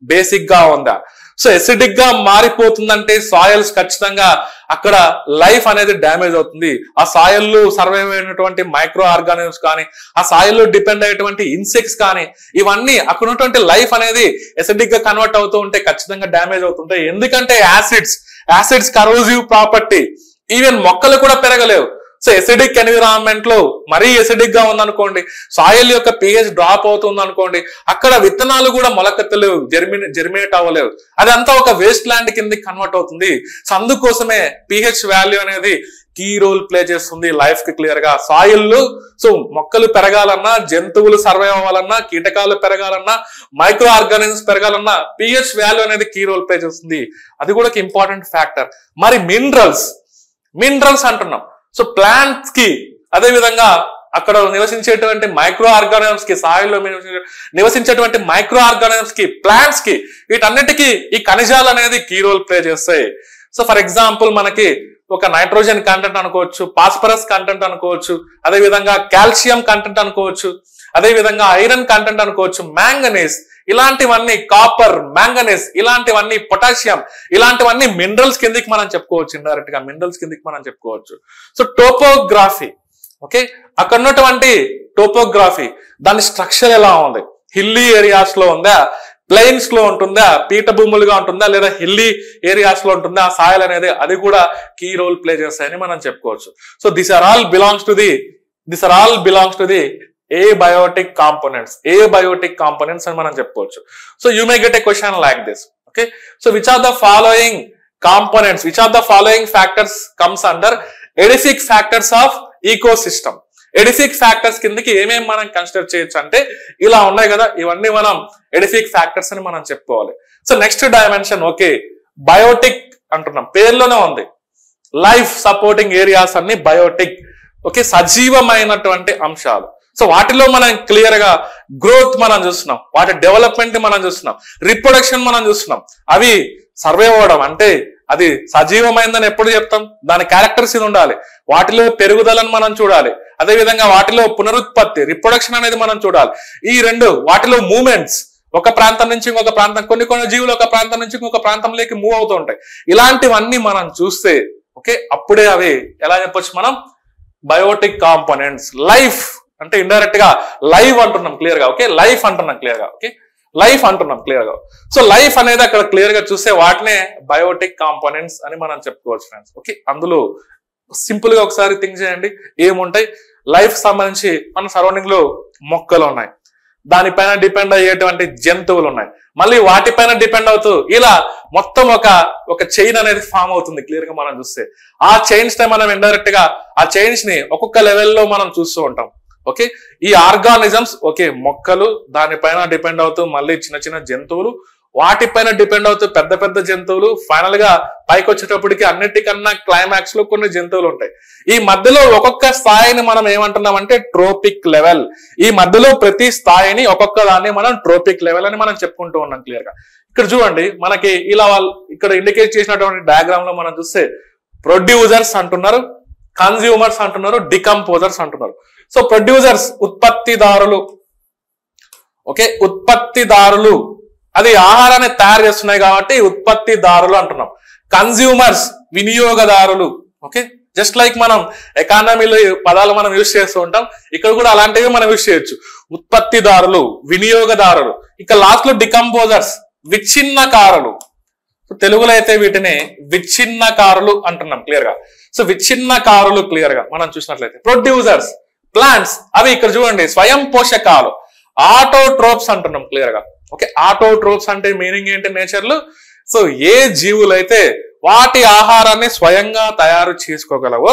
బేసిక్గా ఉందా? సో ఎసిడిక్గా మారిపోతుందంటే సాయిల్స్ ఖచ్చితంగా అక్కడ లైఫ్ అనేది డ్యామేజ్ అవుతుంది. ఆ సాయిల్లో సర్వైవ్ అయినటువంటి మైక్రో ఆర్గానిజమ్స్ కానీ ఆ సాయిల్లో డిపెండ్ అయ్యేటువంటి ఇన్సెక్ట్స్ కానీ ఇవన్నీ అక్కడ ఉన్నటువంటి లైఫ్ అనేది ఎసిడిక్గా కన్వర్ట్ అవుతూ ఉంటే ఖచ్చితంగా డ్యామేజ్ అవుతుంటాయి. ఎందుకంటే acids acids corrosive property even మొక్కలు కూడా పెరగలేవు. సో ఎసిడిక్ ఎన్విరాన్మెంట్లో మరీ ఎసిడిక్గా ఉందనుకోండి సాయిల్ యొక్క పిహెచ్ డ్రాప్ అవుతుంది అనుకోండి అక్కడ విత్తనాలు కూడా మొలకెత్తలేవు జర్మినే జర్మినేట్ అవ్వలేవు. అదంతా ఒక వేస్ట్ ల్యాండ్ కింద కన్వర్ట్ అవుతుంది. సో అందుకోసమే పిహెచ్ వాల్యూ అనేది కీ రోల్ ప్లే చేస్తుంది లైఫ్కి క్లియర్గా. సాయిల్ సో మొక్కలు పెరగాలన్నా జంతువులు సర్వైవ్ అవ్వాలన్నా కీటకాలు పెరగాలన్నా మైక్రో ఆర్గానిజమ్స్ పెరగాలన్నా పిహెచ్ వాల్యూ అనేది కీ రోల్ ప్లే చేస్తుంది. అది కూడా ఒక ఇంపార్టెంట్ ఫ్యాక్టర్ మరి మినరల్స్ మినరల్స్ అంటున్నాం. సో ప్లాంట్స్కి అదే విధంగా అక్కడ నివసించేటువంటి మైక్రో ఆర్గానిజమ్స్కి సాయిల్లో నివసించే- నివసించేటువంటి మైక్రో ఆర్గానిజమ్స్కి ప్లాంట్స్కి వీటన్నిటికీ ఈ ఖనిజాలు అనేది కీ రోల్ ప్లే చేస్తాయి. సో ఫర్ ఎగ్జాంపుల్ మనకి ఒక నైట్రోజన్ కంటెంట్ అనుకోవచ్చు పాస్పరస్ కంటెంట్ అనుకోవచ్చు అదే విధంగా కాల్షియం కంటెంట్ అనుకోవచ్చు అదే విధంగా ఐరన్ కంటెంట్ అనుకోవచ్చు మ్యాంగనీస్ ఇలాంటివన్నీ కాపర్ మ్యాంగనీస్ ఇలాంటివన్నీ పొటాషియం ఇలాంటివన్నీ మినరల్స్ కిందకి మనం చెప్పుకోవచ్చు ఇండైరెక్ట్గా మినరల్స్ కిందకి మనం చెప్పుకోవచ్చు. సో టోపోగ్రఫీ ఓకే అక్కడ ఉన్నటువంటి టోపోగ్రఫీ దాని స్ట్రక్చర్ ఎలా ఉంది? హిల్లీ ఏరియాస్లో ఉందా? ప్లెయిన్స్లో ఉంటుందా? పీఠభూములుగా ఉంటుందా? లేదా హిల్లీ ఏరియాస్లో ఉంటుందా? ఆ సాయిల్ అనేది అది కూడా కీ రోల్ ప్లే చేస్తాయని మనం చెప్పుకోవచ్చు. So this are all belongs to the this are all belongs to the abiotic components abiotic components అని మనం చెప్పుకోవచ్చు. So you may get a question like this okay so which are the following components which are the following factors comes under edaphic factors of ecosystem edaphic factors కిందకి ఏమేమి మనం కన్సిడర్ చేయొచ్చు అంటే ఇలా ఉన్నాయి కదా ఇవన్నీ మనం ఎడిసిక్ ఫ్యాక్టర్స్ అని మనం చెప్పుకోవాలి. So next dimension okay biotic అంటున్నాం. పేర్లోనే ఉంది. లైఫ్ సపోర్టింగ్ ఏరియాస్ అన్ని బయోటిక్ ఓకే సజీవమైనటువంటి అంశాలు. సో వాటిలో మనం క్లియర్గా గ్రోత్ మనం చూస్తున్నాం. వాటి డెవలప్మెంట్ మనం చూస్తున్నాం. రిప్రొడక్షన్ మనం చూస్తున్నాం. అవి సర్వే అవ్వడం అంటే అది సజీవమైందని ఎప్పుడు చెప్తాం? దాని క్యారెక్టర్స్ ఇది ఉండాలి. వాటిలో పెరుగుదలను మనం చూడాలి. అదే విధంగా వాటిలో పునరుత్పత్తి రిప్రొడక్షన్ అనేది మనం చూడాలి. ఈ రెండు వాటిలో మూమెంట్స్ ఒక ప్రాంతం నుంచి ఇంకొక ప్రాంతం కొన్ని కొన్ని జీవులు ఒక ప్రాంతం నుంచి ఇంకొక ప్రాంతంలోకి మూవ్ అవుతూ ఉంటాయి. ఇలాంటివన్నీ మనం చూస్తే ఓకే అప్పుడే అవి ఎలా చెప్పొచ్చు మనం? బయోటిక్ కాంపోనెంట్స్ లైఫ్ అంటే ఇండైరెక్ట్గా లైవ్ అంటున్నాం క్లియర్గా ఓకే లైఫ్ అంటున్నాం క్లియర్గా ఓకే లైఫ్ అంటున్నాం క్లియర్గా. సో లైఫ్ అనేది అక్కడ క్లియర్గా చూస్తే వాటినే బయోటిక్ కాంపోనెంట్స్ అని మనం చెప్పుకోవచ్చు ఫ్రెండ్స్ ఓకే అందులో సింపుల్గా ఒకసారి థింక్ చేయండి. ఏముంటాయి? లైఫ్ సంబంధించి మన సరౌండింగ్లో మొక్కలు ఉన్నాయి. దానిపైన డిపెండ్ అయ్యేటువంటి జంతువులు ఉన్నాయి. మళ్ళీ వాటిపైన డిపెండ్ అవుతూ ఇలా మొత్తం ఒక ఒక చైన్ అనేది ఫామ్ అవుతుంది క్లియర్గా మనం చూస్తే. ఆ చైన్స్ని మనం ఇండైరెక్ట్గా ఆ చైన్స్ని ఒక్కొక్క లెవెల్లో మనం చూస్తూ ఉంటాం. ఓకే? ఈ ఆర్గానిజమ్స్ ఓకే మొక్కలు దానిపైన డిపెండ్ అవుతూ మళ్ళీ చిన్న చిన్న జంతువులు వాటిపైన డిపెండ్ అవుతూ పెద్ద పెద్ద జంతువులు ఫైనల్గా పైకి వచ్చేటప్పటికి అన్నిటికన్నా క్లైమాక్స్లో కొన్ని జంతువులు ఉంటాయి. ఈ మధ్యలో ఒక్కొక్క స్థాయిని మనం ఏమంటున్నాం అంటే ట్రోపిక్ లెవెల్. ఈ మధ్యలో ప్రతి స్థాయిని ఒక్కొక్క దాన్ని మనం ట్రోపిక్ లెవెల్ అని మనం చెప్పుకుంటూ ఉన్నాం క్లియర్గా. ఇక్కడ చూడండి మనకి ఇలా వాళ్ళు ఇక్కడ ఇండికేట్ చేసినటువంటి డయాగ్రామ్లో మనం చూస్తే ప్రొడ్యూసర్స్ అంటున్నారు కన్జ్యూమర్స్ అంటున్నారు డికంపోజర్స్ అంటున్నారు. సో ప్రొడ్యూసర్స్ ఉత్పత్తిదారులు. ఓకే ఉత్పత్తిదారులు. అది ఆహారాన్ని తయారు చేస్తున్నాయి కాబట్టి ఉత్పత్తిదారులు అంటున్నాం. కన్జ్యూమర్స్ వినియోగదారులు. ఓకే జస్ట్ లైక్ మనం ఎకానమీలో పదాలు మనం యూజ్ చేస్తూ ఉంటాం ఇక్కడ కూడా అలాంటివి మనం యూజ్ చేయొచ్చు. ఉత్పత్తిదారులు వినియోగదారులు. ఇక లాస్ట్లో డికంపోజర్స్ విచ్ఛిన్నకారులు తెలుగులో అయితే వీటిని విచ్ఛిన్నకారులు అంటున్నాం క్లియర్గా. సో విచ్ఛిన్నకారులు క్లియర్గా మనం చూసినట్లయితే. ప్రొడ్యూసర్స్ ప్లాంట్స్ అవి ఇక్కడ చూడండి స్వయం పోషకాలు. ఆటోట్రోప్స్ అంటున్నాం క్లియర్గా. ఓకే ఆటోట్రోప్స్ అంటే మీనింగ్ ఏంటి నేచర్లు సో ఏ జీవులైతే వాటి ఆహారాన్ని స్వయంగా తయారు చేసుకోగలవో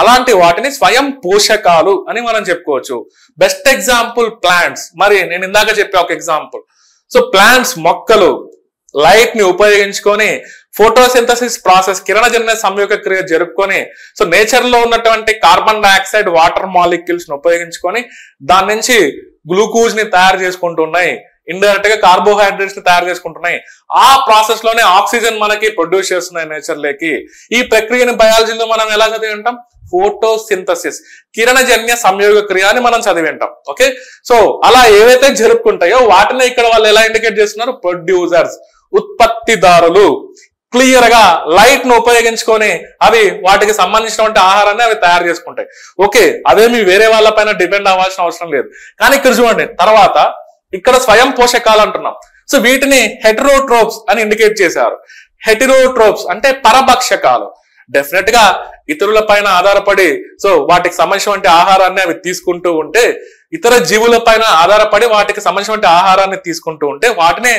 అలాంటి వాటిని స్వయం పోషకాలు అని మనం చెప్పుకోవచ్చు. బెస్ట్ ఎగ్జాంపుల్ ప్లాంట్స్ మరి నేను ఇందాక చెప్పా ఒక ఎగ్జాంపుల్ సో ప్లాంట్స్ మొక్కలు లైట్ని ఉపయోగించుకొని ఫోటోసింథసిస్ ప్రాసెస్ కిరణజన్య సంయోగ క్రియ జరుపుకొని సో నేచర్లో ఉన్నటువంటి కార్బన్ డైఆక్సైడ్ వాటర్ మాలిక్యూల్స్ని ఉపయోగించుకొని దాని నుంచి గ్లూకోజ్ని తయారు చేసుకుంటున్నాయి. ఇండైరెక్ట్గా కార్బోహైడ్రేట్స్ని తయారు చేసుకుంటున్నాయి. ఆ ప్రాసెస్లోనే ఆక్సిజన్ మనకి ప్రొడ్యూస్ చేస్తున్నాయి నేచర్ లేకి. ఈ ప్రక్రియని బయాలజీలో మనం ఎలా చదివి ఉంటాం? ఫోటోసింథసిస్ కిరణజన్య సంయోగ క్రియ అని మనం చదివి ఉంటాం. ఓకే సో అలా ఏవైతే జరుపుకుంటాయో వాటిని ఇక్కడ వాళ్ళు ఎలా ఇండికేట్ చేస్తున్నారు? ప్రొడ్యూసర్స్ ఉత్పత్తిదారులు క్లియర్గా లైట్ను ఉపయోగించుకొని అవి వాటికి సంబంధించినటువంటి ఆహారాన్ని అవి తయారు చేసుకుంటాయి. ఓకే అదేమి వేరే వాళ్ళ పైన డిపెండ్ అవ్వాల్సిన అవసరం లేదు. కానీ ఇక్కడ చూడండి తర్వాత ఇక్కడ స్వయం పోషకాలు అంటున్నాం. సో వీటిని హెటరోట్రోప్స్ అని ఇండికేట్ చేశారు. హెటిరోట్రోప్స్ అంటే పరభక్షకాలు. డెఫినెట్గా ఇతరుల పైన ఆధారపడి సో వాటికి సంబంధించినటువంటి ఆహారాన్ని అవి తీసుకుంటూ ఉంటే ఇతర జీవుల పైన ఆధారపడి వాటికి సంబంధించినటువంటి ఆహారాన్ని తీసుకుంటూ ఉంటే వాటినే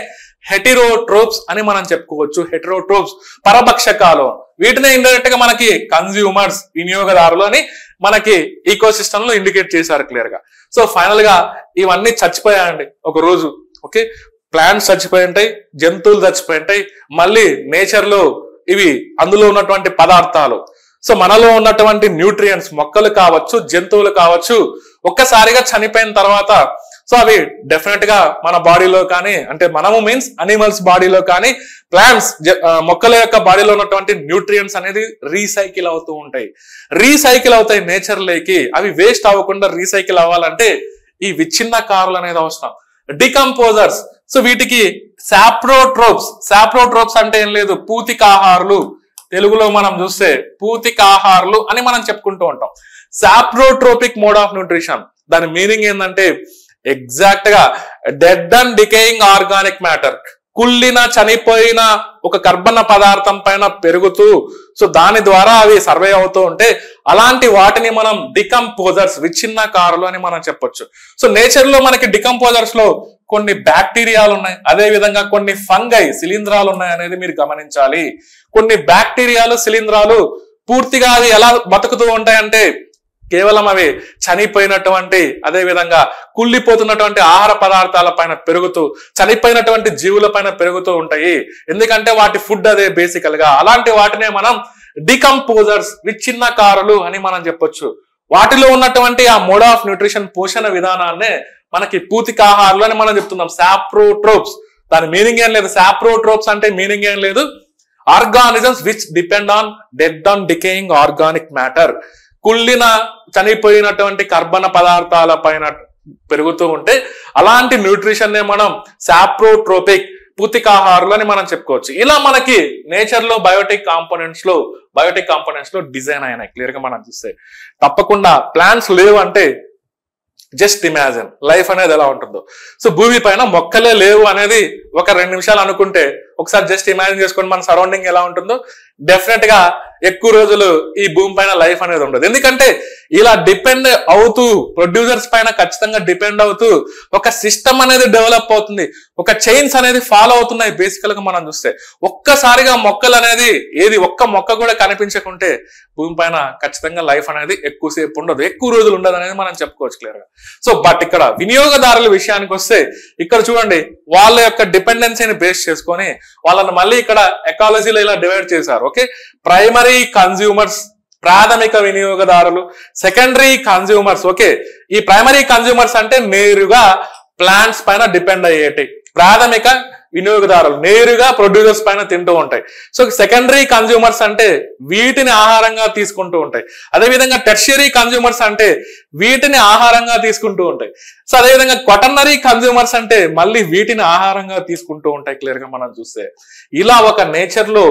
హెటిరోట్రోప్స్ అని మనం చెప్పుకోవచ్చు. హెటిరోట్రోప్స్ పరభక్షకాలు. వీటినే ఇండైరెక్ట్గా మనకి కన్జ్యూమర్స్ వినియోగదారులు అని మనకి ఈకో సిస్టమ్లో ఇండికేట్ చేశారు క్లియర్గా. సో ఫైనల్గా ఇవన్నీ చచ్చిపోయాయండి ఒక రోజు ఓకే ప్లాంట్స్ చచ్చిపోయి ఉంటాయి జంతువులు చచ్చిపోయి ఉంటాయి మళ్ళీ నేచర్లో ఇవి అందులో ఉన్నటువంటి పదార్థాలు. సో మనలో ఉన్నటువంటి న్యూట్రియంట్స్ మొక్కలు కావచ్చు జంతువులు కావచ్చు ఒక్కసారిగా చనిపోయిన తర్వాత సో అవి డెఫినెట్గా మన బాడీలో కానీ అంటే మనము మీన్స్ అనిమల్స్ బాడీలో కానీ ప్లాంట్స్ మొక్కల యొక్క బాడీలో ఉన్నటువంటి న్యూట్రియంట్స్ అనేది రీసైకిల్ అవుతూ ఉంటాయి. రీసైకిల్ అవుతాయి నేచర్ లేకి అవి వేస్ట్ అవ్వకుండా రీసైకిల్ అవ్వాలంటే ఈ విచ్ఛిన్న కారులు అనేది అవసరం. డికంపోజర్స్ సో వీటికి సాప్రోట్రోప్స్ సాప్రోట్రోప్స్ అంటే ఏం లేదు పూతికాహారులు. తెలుగులో మనం చూస్తే పూతికాహారులు అని మనం చెప్పుకుంటూ ఉంటాం. సాప్రోట్రోపిక్ మోడ్ ఆఫ్ న్యూట్రిషన్ దాని మీనింగ్ ఏంటంటే ఎగ్జాక్ట్గా dead and decaying organic matter కుళ్ళిన చనిపోయిన ఒక కర్బన పదార్థం పైన పెరుగుతూ సో దాని ద్వారా అవి సర్వే అవుతూ ఉంటే అలాంటి వాటిని మనం డికంపోజర్స్ విచ్ఛిన్న కారులు అని మనం చెప్పొచ్చు. సో నేచర్లో మనకి డికంపోజర్స్లో కొన్ని బ్యాక్టీరియాలు ఉన్నాయి. అదే విధంగా కొన్ని ఫంగై శిలీంధ్రాలు ఉన్నాయి అనేది మీరు గమనించాలి. కొన్ని బ్యాక్టీరియాలు శిలీంధ్రాలు పూర్తిగా అవి ఎలా బతుకుతూ ఉంటాయంటే కేవలం అవి చనిపోయినటువంటి అదే విధంగా కుళ్ళిపోతున్నటువంటి ఆహార పదార్థాల పైన పెరుగుతూ చనిపోయినటువంటి జీవుల పైన పెరుగుతూ ఉంటాయి. ఎందుకంటే వాటి ఫుడ్ అదే బేసికల్గా అలాంటి వాటినే మనం డికంపోజర్స్ విచ్ఛిన్నకారులు అని మనం చెప్పొచ్చు. వాటిలో ఉన్నటువంటి ఆ మోడ్ ఆఫ్ న్యూట్రిషన్ పోషణ విధానాన్నే మనకి పూతికాహారులు అని మనం చెప్తున్నాం. సాప్రోట్రోప్స్ దాని మీనింగ్ ఏం లేదు. సాప్రోట్రోప్స్ అంటే మీనింగ్ ఏం లేదు. Organisms which depend on dead on decaying organic matter కుళ్ళిన చనిపోయినటువంటి కర్బన పదార్థాల పైన పెరుగుతూ ఉంటే అలాంటి న్యూట్రిషన్ నే మనం సాప్రోట్రోపిక్ పూతికాహారులు అని మనం చెప్పుకోవచ్చు. ఇలా మనకి నేచర్లో బయోటిక్ కాంపోనెంట్స్లో బయోటిక్ కాంపోనెంట్స్లో డిజైన్ అయినాయి. క్లియర్గా మనం చూస్తే తప్పకుండా ప్లాంట్స్ లేవు అంటే జస్ట్ ఇమాజిన్ లైఫ్ అనేది ఎలా ఉంటుందో. సో భూమి పైన మొక్కలే లేవు అనేది ఒక రెండు నిమిషాలు అనుకుంటే ఒకసారి జస్ట్ ఇమాజిన్ చేసుకొని మన సరౌండింగ్ ఎలా ఉంటుందో. డెఫినెట్గా ఎక్కువ రోజులు ఈ భూమి పైన లైఫ్ అనేది ఉండదు. ఎందుకంటే ఇలా డిపెండ్ అవుతూ ప్రొడ్యూసర్స్ పైన ఖచ్చితంగా డిపెండ్ అవుతూ ఒక సిస్టమ్ అనేది డెవలప్ అవుతుంది. ఒక చైన్స్ అనేది ఫాలో అవుతున్నాయి బేసికల్గా మనం చూస్తే. ఒక్కసారిగా మొక్కలు అనేది ఏది ఒక్క మొక్క కూడా కనిపించకుంటే భూమి పైన ఖచ్చితంగా లైఫ్ అనేది ఎక్కువసేపు ఉండదు. ఎక్కువ రోజులు ఉండదు అనేది మనం చెప్పుకోవచ్చు క్లియర్గా. సో బట్ ఇక్కడ వినియోగదారుల విషయానికి వస్తే ఇక్కడ చూడండి వాళ్ళ యొక్క డిపెండెన్సీని బేస్ చేసుకొని వాళ్ళని మళ్ళీ ఇక్కడ ఎకాలజీలో ఇలా డివైడ్ చేశారు. ఓకే? ప్రైమరీ కన్జ్యూమర్స్ ప్రాథమిక వినియోగదారులు సెకండరీ కన్జ్యూమర్స్ ఓకే ఈ ప్రైమరీ కన్జ్యూమర్స్ అంటే నేరుగా ప్లాంట్స్ పైన డిపెండ్ అయ్యేటి. ప్రాథమిక వినియోగదారులు నేరుగా ప్రొడ్యూసర్స్ పైన తింటూ ఉంటాయి. సో సెకండరీ కన్జ్యూమర్స్ అంటే వీటిని ఆహారంగా తీసుకుంటూ ఉంటాయి. అదేవిధంగా టెర్షియరీ కన్జ్యూమర్స్ అంటే వీటిని ఆహారంగా తీసుకుంటూ ఉంటాయి. సో అదేవిధంగా క్వటనరీ కన్జ్యూమర్స్ అంటే మళ్ళీ వీటిని ఆహారంగా తీసుకుంటూ ఉంటాయి క్లియర్గా మనం చూస్తే. ఇలా ఒక నేచర్లో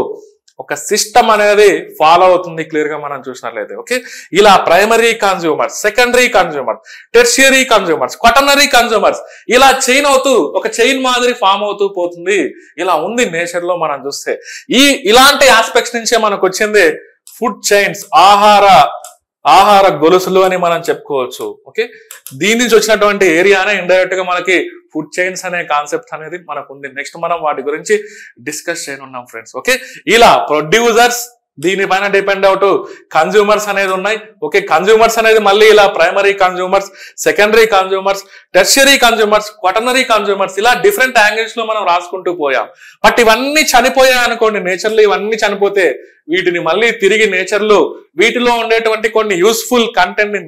ఒక సిస్టమ్ అనేది ఫాలో అవుతుంది క్లియర్గా మనం చూసినట్లయితే ఓకే ఇలా primary consumers secondary consumers tertiary consumers quaternary consumers ఇలా చైన్ అవుతూ ఒక చైన్ మాదిరి ఫామ్ అవుతూ పోతుంది. ఇలా ఉంది నేచర్లో మనం చూస్తే. ఈ ఇలాంటి ఆస్పెక్ట్స్ నుంచే మనకు వచ్చింది ఫుడ్ చైన్స్ ఆహార ఆహార గొలుసులు అని మనం చెప్పుకోవచ్చు ఓకే? దీని నుంచి వచ్చినటువంటి ఏరియానే ఇండైరెక్ట్గా మనకి ఫుడ్ చైన్స్ అనే కాన్సెప్ట్ అనేది మనకు ఉంది నెక్స్ట్ మనం వాటి గురించి డిస్కస్ చేయనున్నాం ఫ్రెండ్స్ ఓకే? ఇలా ప్రొడ్యూసర్స్ దీనిపైన డిపెండ్ అవుట్ కన్జ్యూమర్స్ అనేది ఉన్నాయి. ఓకే కన్జ్యూమర్స్ అనేది మళ్ళీ ఇలా primary consumers secondary consumers tertiary consumers quaternary consumers ఇలా డిఫరెంట్ యాంగిల్స్లో మనం రాసుకుంటూ పోయాం. బట్ ఇవన్నీ చనిపోయాయి అనుకోండి నేచర్లో ఇవన్నీ చనిపోతే వీటిని మళ్ళీ తిరిగి నేచర్లో వీటిలో ఉండేటువంటి కొన్ని యూస్ఫుల్ కంటెంట్ని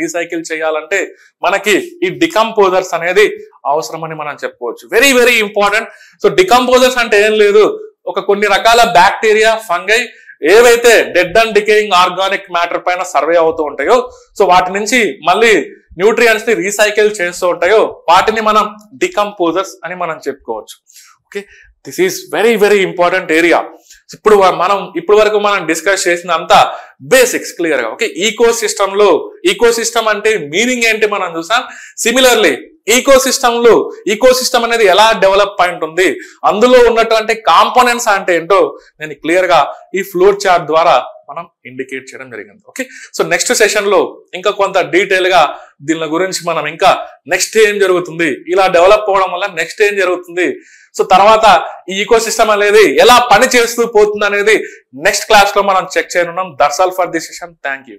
రీసైకిల్ చేయాలంటే మనకి ఈ డికంపోజర్స్ అనేది అవసరమని మనం చెప్పుకోవచ్చు. Very very important so decomposers అంటే ఏం లేదు. ఒక కొన్ని రకాల బ్యాక్టీరియా ఫంగై ఏవైతే dead and decaying organic matter పైన సర్వే అవుతూ ఉంటాయో సో వాటి నుంచి మళ్ళీ న్యూట్రియంట్స్ని రీసైకిల్ చేస్తూ ఉంటాయో వాటిని మనం డికంపోజర్స్ అని మనం చెప్పుకోవచ్చు. Okay this is very very important area ఇప్పుడు మనం ఇప్పుడు వరకు మనం డిస్కస్ చేసిన అంతా బేసిక్స్ క్లియర్గా. ఓకే ఈకో సిస్టమ్లో ఈకో సిస్టమ్ అంటే మీనింగ్ ఏంటి మనం చూసాం? సిమిలర్లీ ఈకో సిస్టమ్లో ఈకో సిస్టమ్ అనేది ఎలా డెవలప్ అయి ఉంటుంది? అందులో ఉన్నటువంటి కాంపోనెంట్స్ అంటే ఏంటో నేను క్లియర్గా ఈ ఫ్లోర్ చార్ట్ ద్వారా మనం ఇండికేట్ చేయడం జరిగింది. ఓకే సో నెక్స్ట్ సెషన్లో ఇంకా కొంత డీటెయిల్గా దీని గురించి మనం ఇంకా నెక్స్ట్ ఏం జరుగుతుంది? ఇలా డెవలప్ అవ్వడం వల్ల నెక్స్ట్ ఏం జరుగుతుంది? సో తర్వాత ఈ ఈకో సిస్టమ్ అనేది ఎలా పని చేస్తూ పోతుంది అనేది నెక్స్ట్ క్లాస్లో మనం check చేయనున్నాం. That's all for this session thank you